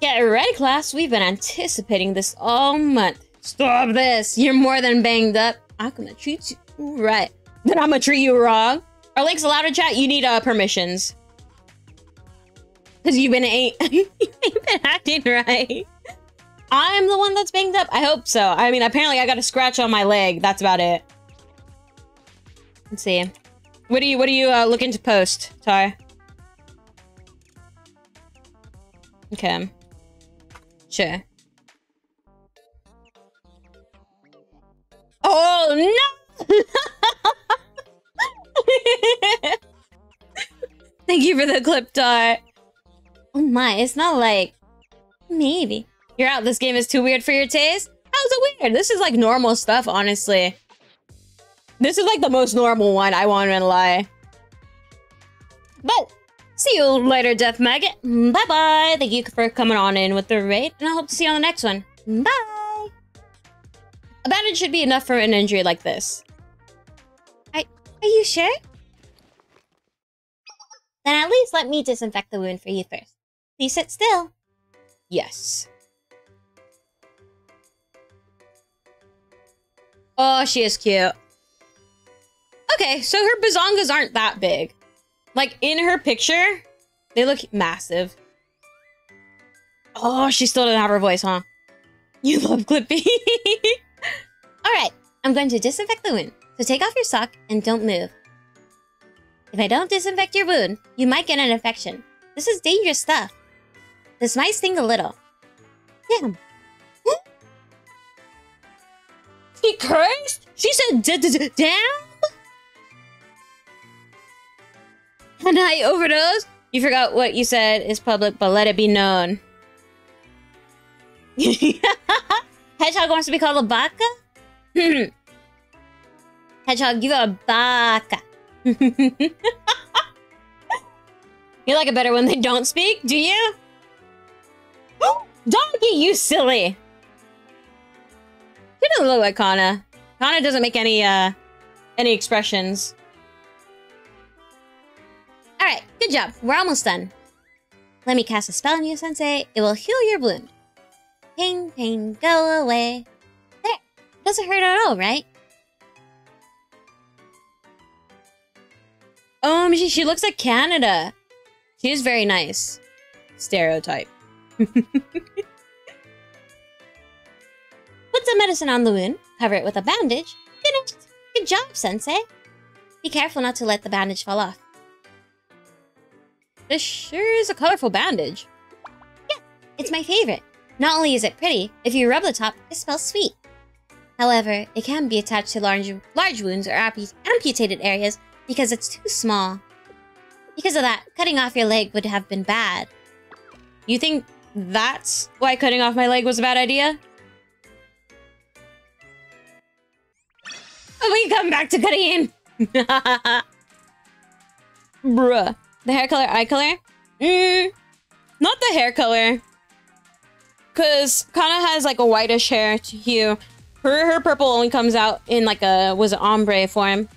Get ready, class. We've been anticipating this all month. Stop this. You're more than banged up. I'm gonna treat you right. Then I'm gonna treat you wrong. Are links allowed to chat? You need uh permissions. Cause you've been ain't you've been acting right. I'm the one that's banged up. I hope so. I mean, apparently I got a scratch on my leg. That's about it. Let's see. What do you What are you uh, looking to post, Ty? Okay. Sure. Oh no! Thank you for the clip, Ty. Oh my, it's not like maybe. You're out. This game is too weird for your taste? How's it weird? This is like normal stuff, honestly. This is like the most normal one, I won't even lie. But, see you later, Death Maggot. Bye-bye. Thank you for coming on in with the raid, and I hope to see you on the next one. Bye! A bandage should be enough for an injury like this. I, are you sure? Then at least let me disinfect the wound for you first. Please sit still. Yes. Oh, she is cute. Okay, so her bazongas aren't that big. Like, in her picture, they look massive. Oh, she still doesn't have her voice, huh? You love Clippy. Alright, I'm going to disinfect the wound. So take off your sock and don't move. If I don't disinfect your wound, you might get an infection. This is dangerous stuff. This might sting a little. Damn. She cursed? She said d d damn? And I overdosed? You forgot what you said is public, but let it be known. Hedgehog wants to be called a baka? Hmm. Hedgehog, you are a baka. you like it better when they don't speak, do you? Donkey, you silly! She doesn't look like Kanna. Kanna doesn't make any, uh, any expressions. Alright, good job. We're almost done. Let me cast a spell on you, Sensei. It will heal your wound. Pain, pain, go away. There. Doesn't hurt at all, right? Um, she, she looks like Canada. She is very nice. Stereotype. Put some medicine on the wound. Cover it with a bandage. Finished. Good job, Sensei. Be careful not to let the bandage fall off. This sure is a colorful bandage. Yeah, it's my favorite. Not only is it pretty, if you rub the top, it smells sweet. However, it can be attached to large, large wounds or amputated areas because it's too small. Because of that, cutting off your leg would have been bad. You think that's why cutting off my leg was a bad idea? We come back to cutting. Bruh. The hair color, eye color? Mm, not the hair color. Cause Kanna has like a whitish hair to hue. Her her purple only comes out in like a was it ombre form.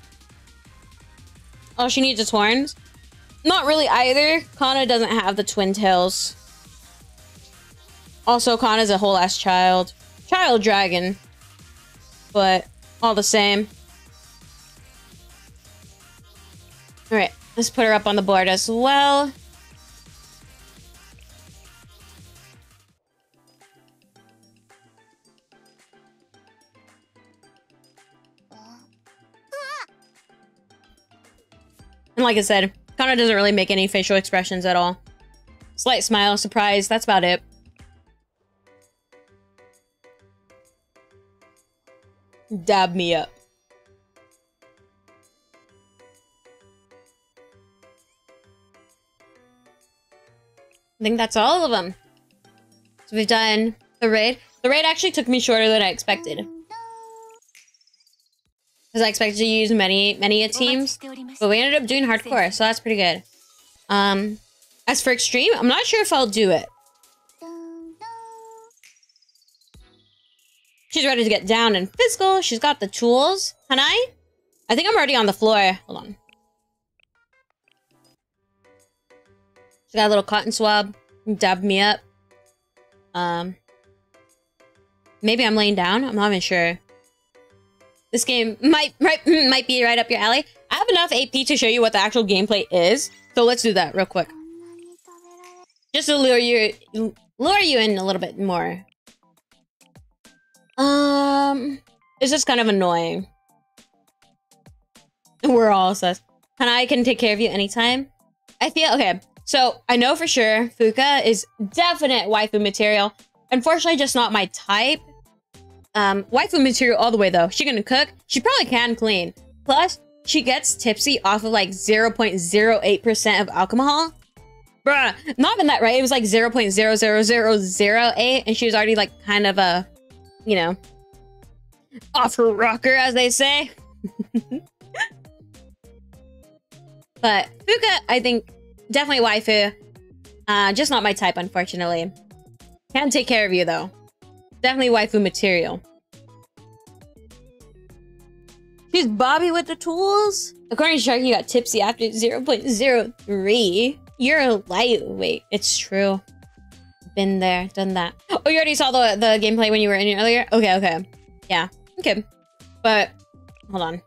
Oh, she needs its horns. Not really either. Kanna doesn't have the twin tails. Also, Kanna's a whole ass child. Child dragon. But all the same. Alright, let's put her up on the board as well. And like I said, Kanna doesn't really make any facial expressions at all. Slight smile, surprise, that's about it. Dab me up. Think that's all of them. So we've done the raid. The raid actually took me shorter than I expected. Because I expected to use many, many teams. But we ended up doing hardcore, so that's pretty good. Um, as for extreme, I'm not sure if I'll do it. She's ready to get down and physical. She's got the tools. Can I? I think I'm already on the floor. Hold on. Got a little cotton swab. dabbed me up. Um, maybe I'm laying down. I'm not even sure. This game might right might be right up your alley. I have enough AP to show you what the actual gameplay is, so let's do that real quick. Just to lure you lure you in a little bit more. Um, it's just kind of annoying. We're all sus. And I can take care of you anytime. I feel okay. So I know for sure Fuka is definite waifu material. Unfortunately, just not my type. Um, waifu material all the way though. She gonna cook. She probably can clean. Plus, she gets tipsy off of like 0.08% of alcohol. Bruh, not even that right. It was like 0.00008 and she was already like kind of a, you know, off her rocker as they say. but Fuka, I think, definitely waifu. Uh, just not my type, unfortunately. Can take care of you though. Definitely waifu material. She's Bobby with the tools. According to Shark, you got tipsy after 0.03. You're a lightweight. It's true. Been there, done that. Oh, you already saw the, the gameplay when you were in earlier? Okay, okay. Yeah, okay. But, hold on.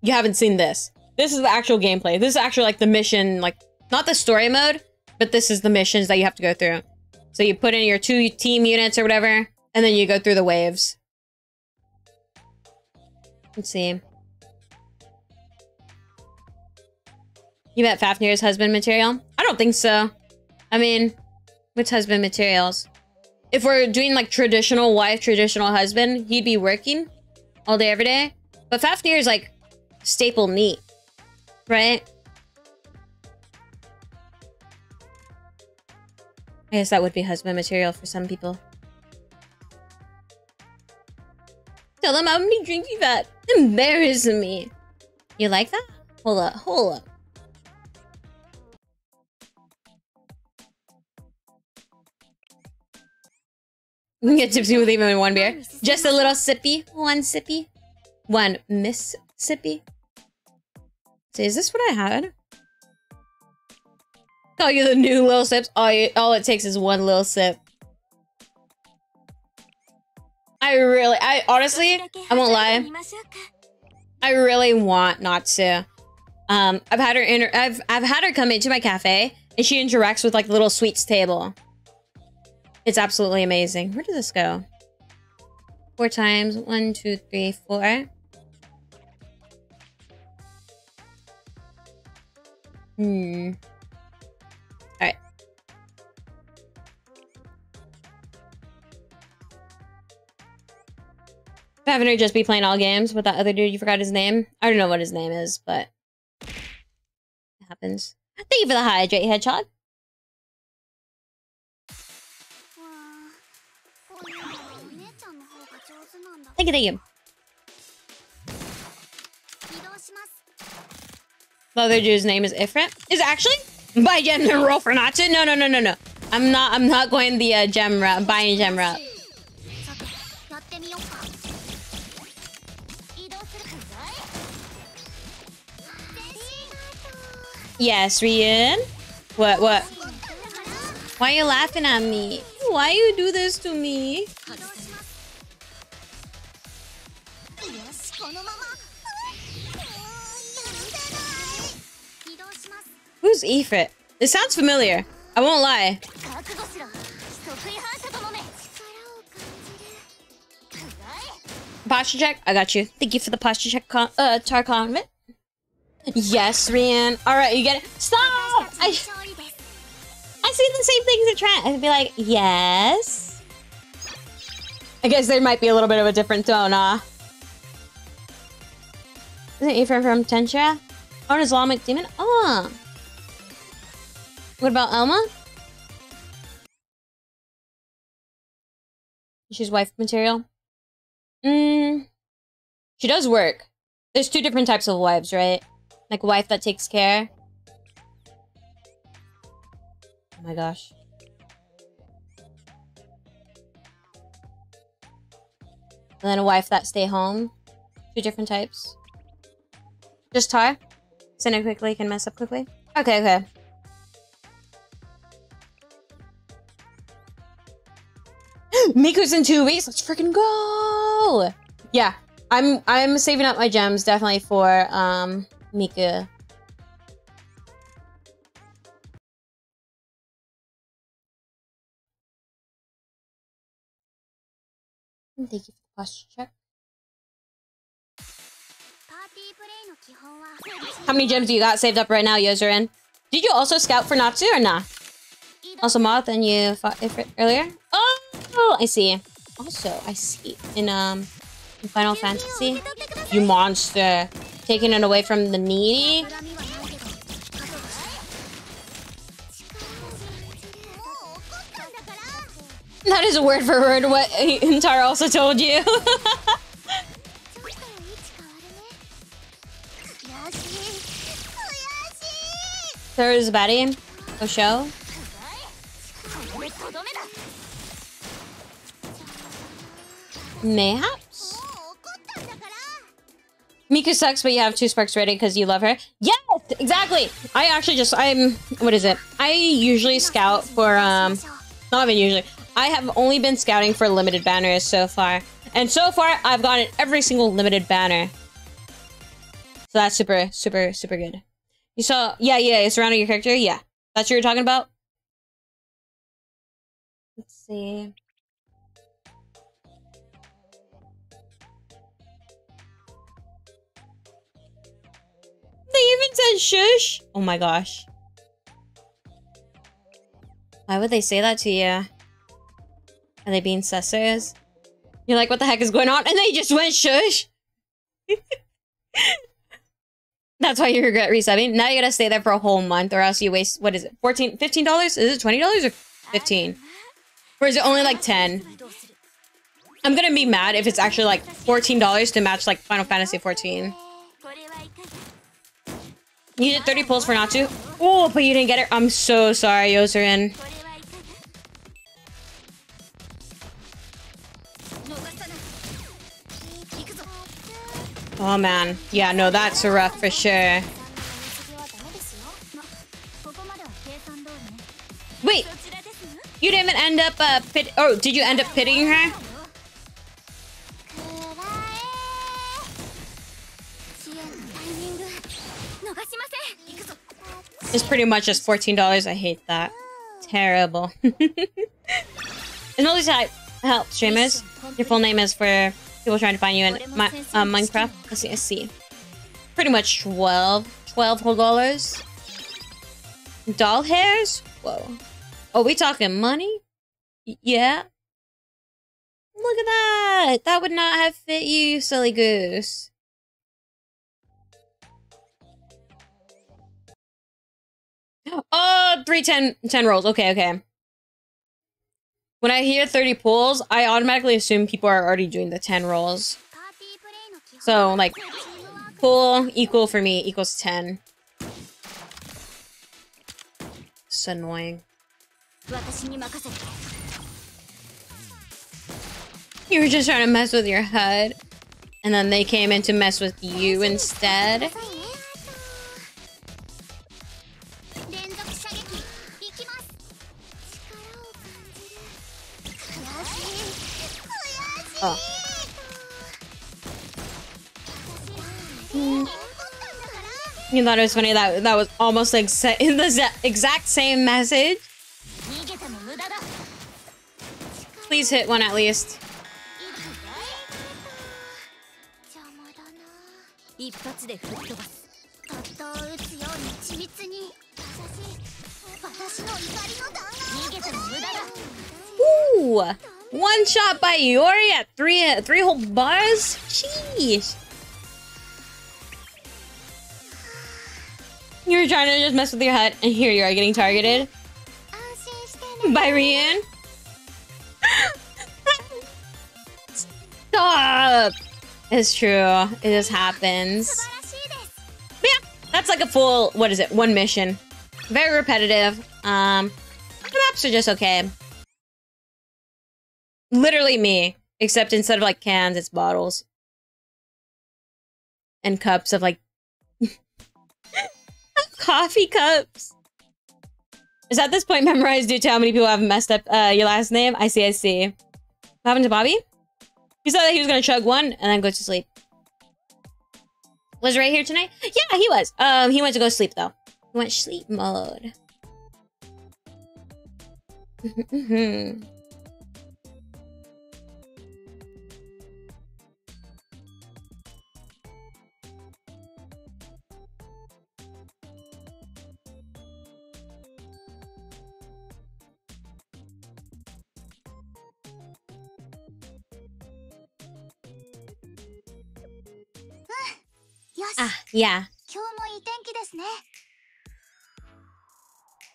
You haven't seen this. This is the actual gameplay. This is actually like the mission, like, not the story mode, but this is the missions that you have to go through. So you put in your two team units or whatever, and then you go through the waves. Let's see. You bet Fafnir's husband material? I don't think so. I mean, what's husband materials? If we're doing like traditional wife, traditional husband, he'd be working all day, every day. But Fafnir is like staple meat, right? I guess that would be husband material for some people. Tell them how many drinks you've had. Embarrassing me. You like that? Hold up, hold up. We can get tipsy with even one beer. Just a little sippy. One sippy. One miss sippy. So is this what I had? Call you the new little sips. All, you, all it takes is one little sip. I really, I honestly, I won't lie. I really want Natsu. Um, I've had her inter I've I've had her come into my cafe and she interacts with like the little sweets table. It's absolutely amazing. Where did this go? Four times. One, two, three, four. Hmm. Alright. Haven't just be playing all games with that other dude? You forgot his name? I don't know what his name is, but... It happens. Thank you for the hydrate, Hedgehog. Thank you, thank you. The other dude's name is Ifrit. Is actually by gem and roll for Natsu? No, no, no, no, no. I'm not. I'm not going the uh, gem route. Buying gem route. Yes, Rian. What? What? Why are you laughing at me? Why you do this to me? Who's Ifrit? It sounds familiar. I won't lie. Posture check? I got you. Thank you for the posture check, con uh, tar comment. Yes, Rian. Alright, you get it? Stop! I, I see the same things in Trent. I'd be like, yes? I guess there might be a little bit of a different tone, huh? Isn't Ephraim from Tensha? Or an Islamic demon? Oh. What about Elma? She's wife material. Mm. She does work. There's two different types of wives, right? Like a wife that takes care. Oh my gosh. And then a wife that stay home. Two different types. Just tar? Send it quickly, can mess up quickly. Okay, okay. Miku's in two weeks. Let's freaking go. Yeah, I'm I'm saving up my gems definitely for um Miku. Hmm, thank you for the posture check. How many gems do you got saved up right now, Yozurin? Did you also scout for Natsu or not? Nah? Also, Moth and you fought earlier? Oh! Oh, I see. Also, I see in um in Final Fantasy, you monster, taking it away from the needy. That is a word for word what Intar also told you. There's Betty, oh, show. Mayhaps? Miku sucks, but you have two sparks ready because you love her. Yes, exactly. I actually just I'm what is it? I usually scout for um, not even usually. I have only been scouting for limited banners so far, and so far I've gotten every single limited banner. So that's super, super, super good. You saw, yeah, yeah, it's surrounding your character. Yeah, that's what you're talking about. Let's see. Even said shush. Oh my gosh. Why would they say that to you? Are they being sussers? You're like, what the heck is going on? And they just went shush. That's why you regret resubbing. Now you gotta stay there for a whole month or else you waste, what is it, 14 $15? Is it $20 or 15 Or is it only like 10 I'm gonna be mad if it's actually like $14 to match like Final Fantasy 14. You did 30 pulls for Natsu. Oh, but you didn't get it. I'm so sorry, Yozerin. Oh, man. Yeah, no, that's a rough for sure. Wait. You didn't even end up, uh, pit- Oh, did you end up pitting her? It's pretty much just $14. I hate that. Terrible. and multi-type help streamers. Your full name is for people trying to find you in Mi- uh, Minecraft. Let's see, let's see. Pretty much 12. 12 whole dollars. Doll hairs? Whoa. Are we talking money? Yeah. Look at that! That would not have fit you silly goose. Oh, three ten ten rolls. Okay, okay. When I hear 30 pulls, I automatically assume people are already doing the 10 rolls. So, like, pull equal for me equals 10. It's annoying. You were just trying to mess with your HUD, and then they came in to mess with you instead. か。Mm. You thought it was funny that that was almost like in the exact same message. Please hit one at least. Ooh. One shot by Yori at three three whole bars. Jeez. You're trying to just mess with your hut, and here you are getting targeted by Rian. Stop. It's true. It just happens. But yeah, that's like a full. What is it? One mission. Very repetitive. Um, the maps are just okay. Literally me. Except instead of like cans, it's bottles. And cups of like coffee cups. Is at this point memorized due to how many people have messed up uh, your last name? I see, I see. What happened to Bobby? He said that he was gonna chug one and then go to sleep. Was right here tonight? Yeah, he was. Um, he went to go sleep though. He went sleep mode. Yeah.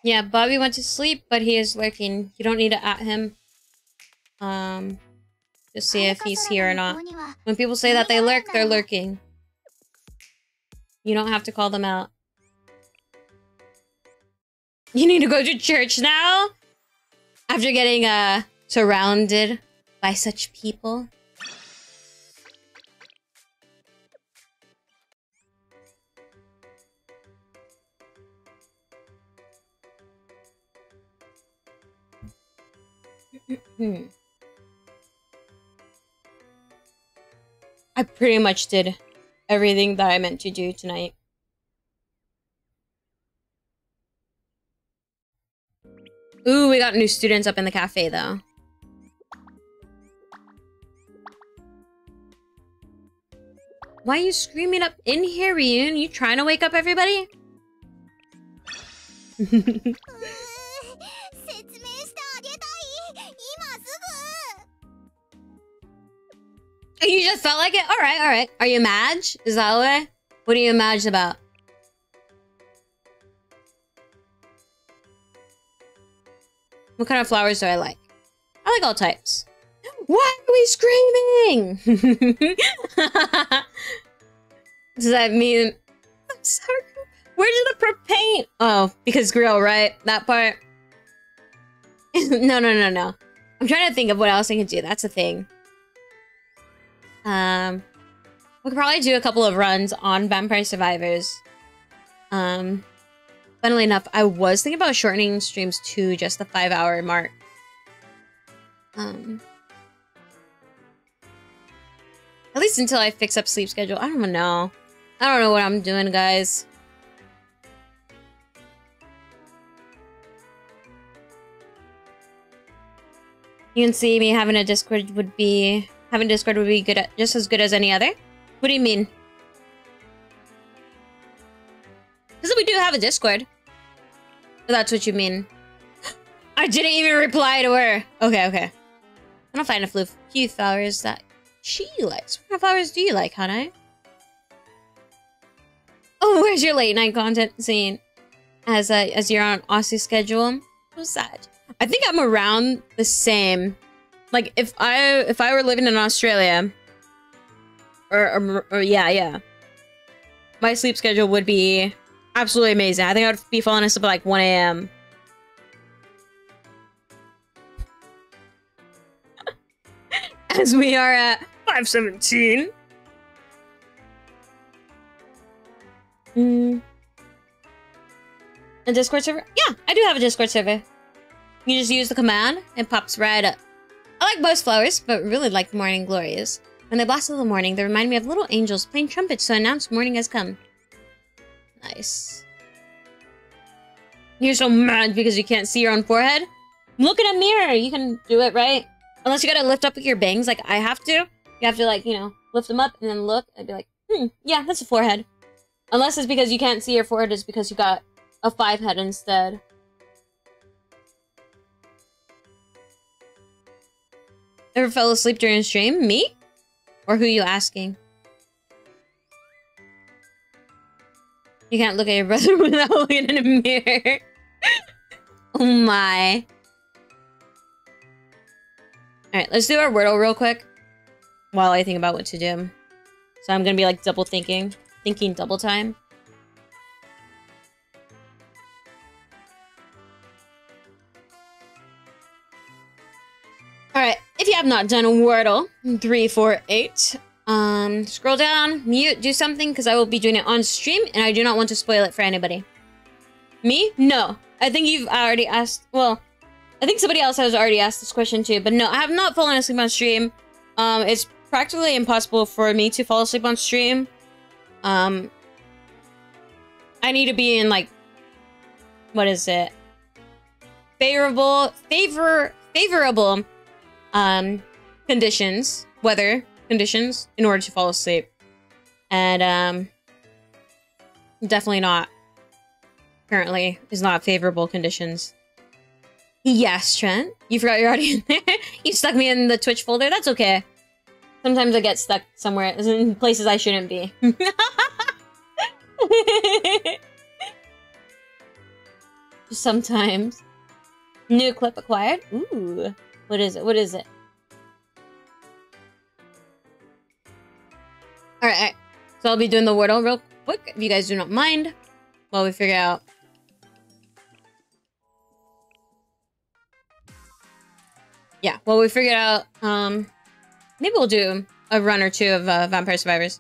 Yeah, Bobby went to sleep, but he is lurking. You don't need to at him. Um, just see if he's here or not. When people say that they lurk, they're lurking. You don't have to call them out. You need to go to church now? After getting, uh, surrounded by such people? Mm-hmm. I pretty much did everything that I meant to do tonight. Ooh, we got new students up in the cafe though. Why are you screaming up in here, Ryun? You trying to wake up everybody? You just felt like it? Alright, alright. Are you mad? Is that way? What are you mad about? What kind of flowers do I like? I like all types. Why are we screaming? Does that mean... I'm sorry. Where did the prep paint? Oh, because grill, right? That part. no, no, no, no. I'm trying to think of what else I can do. That's a thing. Um, we could probably do a couple of runs on Vampire Survivors. Um, funnily enough, I was thinking about shortening streams to just the five hour mark. Um, at least until I fix up sleep schedule. I don't know. I don't know what I'm doing, guys. You can see me having a Discord would be having Discord would be good at, just as good as any other. What do you mean? Because we do have a Discord. That's what you mean. I didn't even reply to her. Okay, okay. I don't find a few flowers that she likes. What kind of flowers do you like, honey? Oh, where's your late night content scene? As uh, as you're on Aussie schedule? What's that? I think I'm around the same. Like if I if I were living in Australia, or, or, or yeah yeah, my sleep schedule would be absolutely amazing. I think I would be falling asleep at like 1 a.m. As we are at 517. Mm. A Discord server? Yeah, I do have a Discord server. You just use the command, it pops right up. I like most flowers, but really like morning glories. When they blossom in the morning, they remind me of little angels playing trumpets to announce morning has come. Nice. You're so mad because you can't see your own forehead? Look in a mirror! You can do it, right? Unless you gotta lift up your bangs like I have to. You have to, like, you know, lift them up and then look and be like, hmm, yeah, that's a forehead. Unless it's because you can't see your forehead, it's because you got a five head instead. Ever fell asleep during a stream? Me? Or who you asking? You can't look at your brother without looking in a mirror. oh my. Alright, let's do our Wordle real quick. While I think about what to do. So I'm gonna be like double thinking. Thinking double time. Alright, if you have not done Wordle, 348, um, scroll down, mute, do something, because I will be doing it on stream, and I do not want to spoil it for anybody. Me? No. I think you've already asked, well, I think somebody else has already asked this question too, but no, I have not fallen asleep on stream. Um, it's practically impossible for me to fall asleep on stream. Um, I need to be in, like, what is it? Favorable, favor, favorable um, conditions, weather conditions, in order to fall asleep. And um, definitely not, currently, is not favorable conditions. Yes, Trent. You forgot you're already in there. you stuck me in the Twitch folder. That's okay. Sometimes I get stuck somewhere in places I shouldn't be. Sometimes. New clip acquired. Ooh. What is it? What is it? Alright, right. so I'll be doing the Wordle real quick, if you guys do not mind, while we figure out... Yeah, well, we figured out, um... Maybe we'll do a run or two of uh, Vampire Survivors.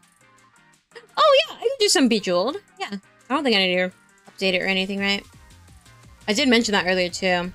Oh, yeah, I can do some Bejeweled. Yeah, I don't think I need to update it or anything, right? I did mention that earlier, too.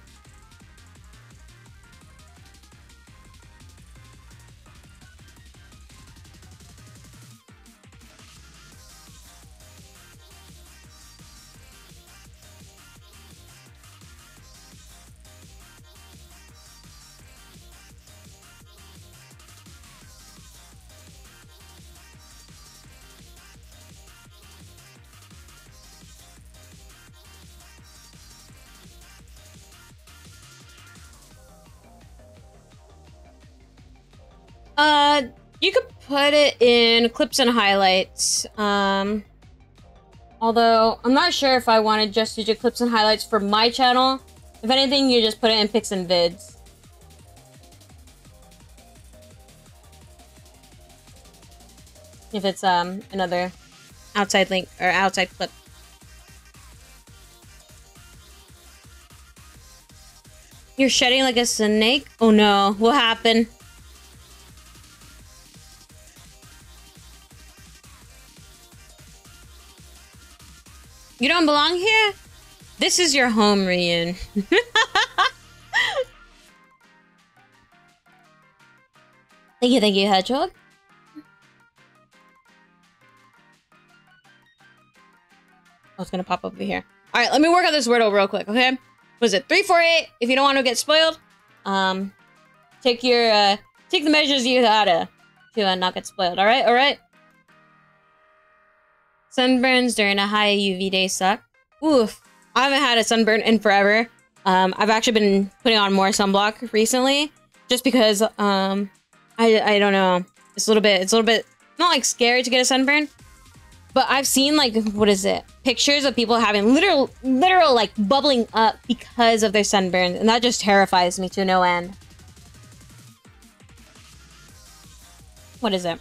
Put it in clips and highlights. Um, although I'm not sure if I wanted just to do clips and highlights for my channel. If anything, you just put it in pics and vids. If it's um another outside link or outside clip. You're shedding like a snake? Oh no, what happened? You don't belong here? This is your home, Ryun. thank you, thank you, Hedgehog. Oh, it's gonna pop over here. Alright, let me work on this Wordle real quick, okay? Was it 348? If you don't want to get spoiled, um, take your, uh, take the measures you gotta to uh, not get spoiled, alright? Alright? Sunburns during a high UV day suck. Oof. I haven't had a sunburn in forever. Um, I've actually been putting on more sunblock recently just because um I I don't know. It's a little bit it's a little bit not like scary to get a sunburn, but I've seen like what is it? Pictures of people having literal literal like bubbling up because of their sunburns, and that just terrifies me to no end. What is it?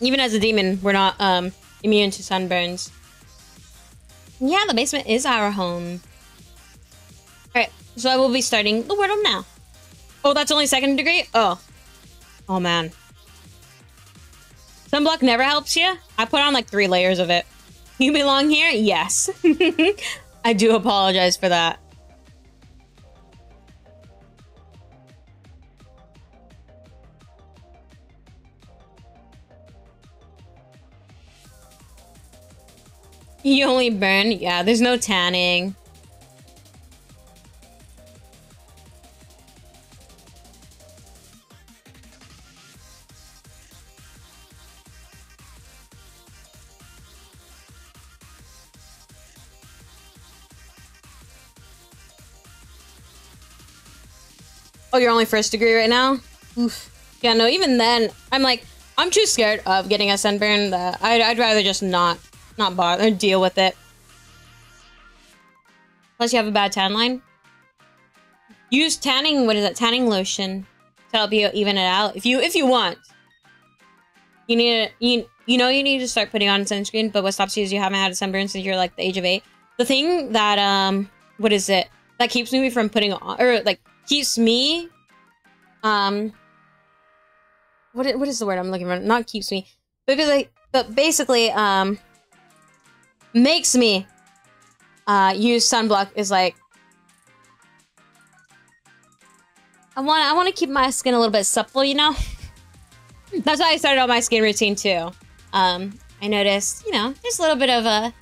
Even as a demon, we're not um immune to sunburns. Yeah, the basement is our home. Alright, so I will be starting the wordle now. Oh, that's only second degree? Oh. Oh, man. Sunblock never helps you? I put on like three layers of it. You belong here? Yes. I do apologize for that. You only burn? Yeah, there's no tanning. Oh, you're only first degree right now? Oof. Yeah, no, even then, I'm like, I'm too scared of getting a sunburn that I'd, I'd rather just not, not bother, deal with it. Unless you have a bad tan line. Use tanning, what is that, tanning lotion to help you even it out. If you, if you want. You need, to, you, you know you need to start putting on sunscreen, but what stops you is you haven't had a sunburn since you're like the age of eight. The thing that, um, what is it? That keeps me from putting on, or like, keeps me um what what is the word I'm looking for? Not keeps me, but basically, but basically um makes me uh use sunblock is like I want I want to keep my skin a little bit supple, you know. That's why I started on my skin routine too. Um, I noticed, you know, there's a little bit of a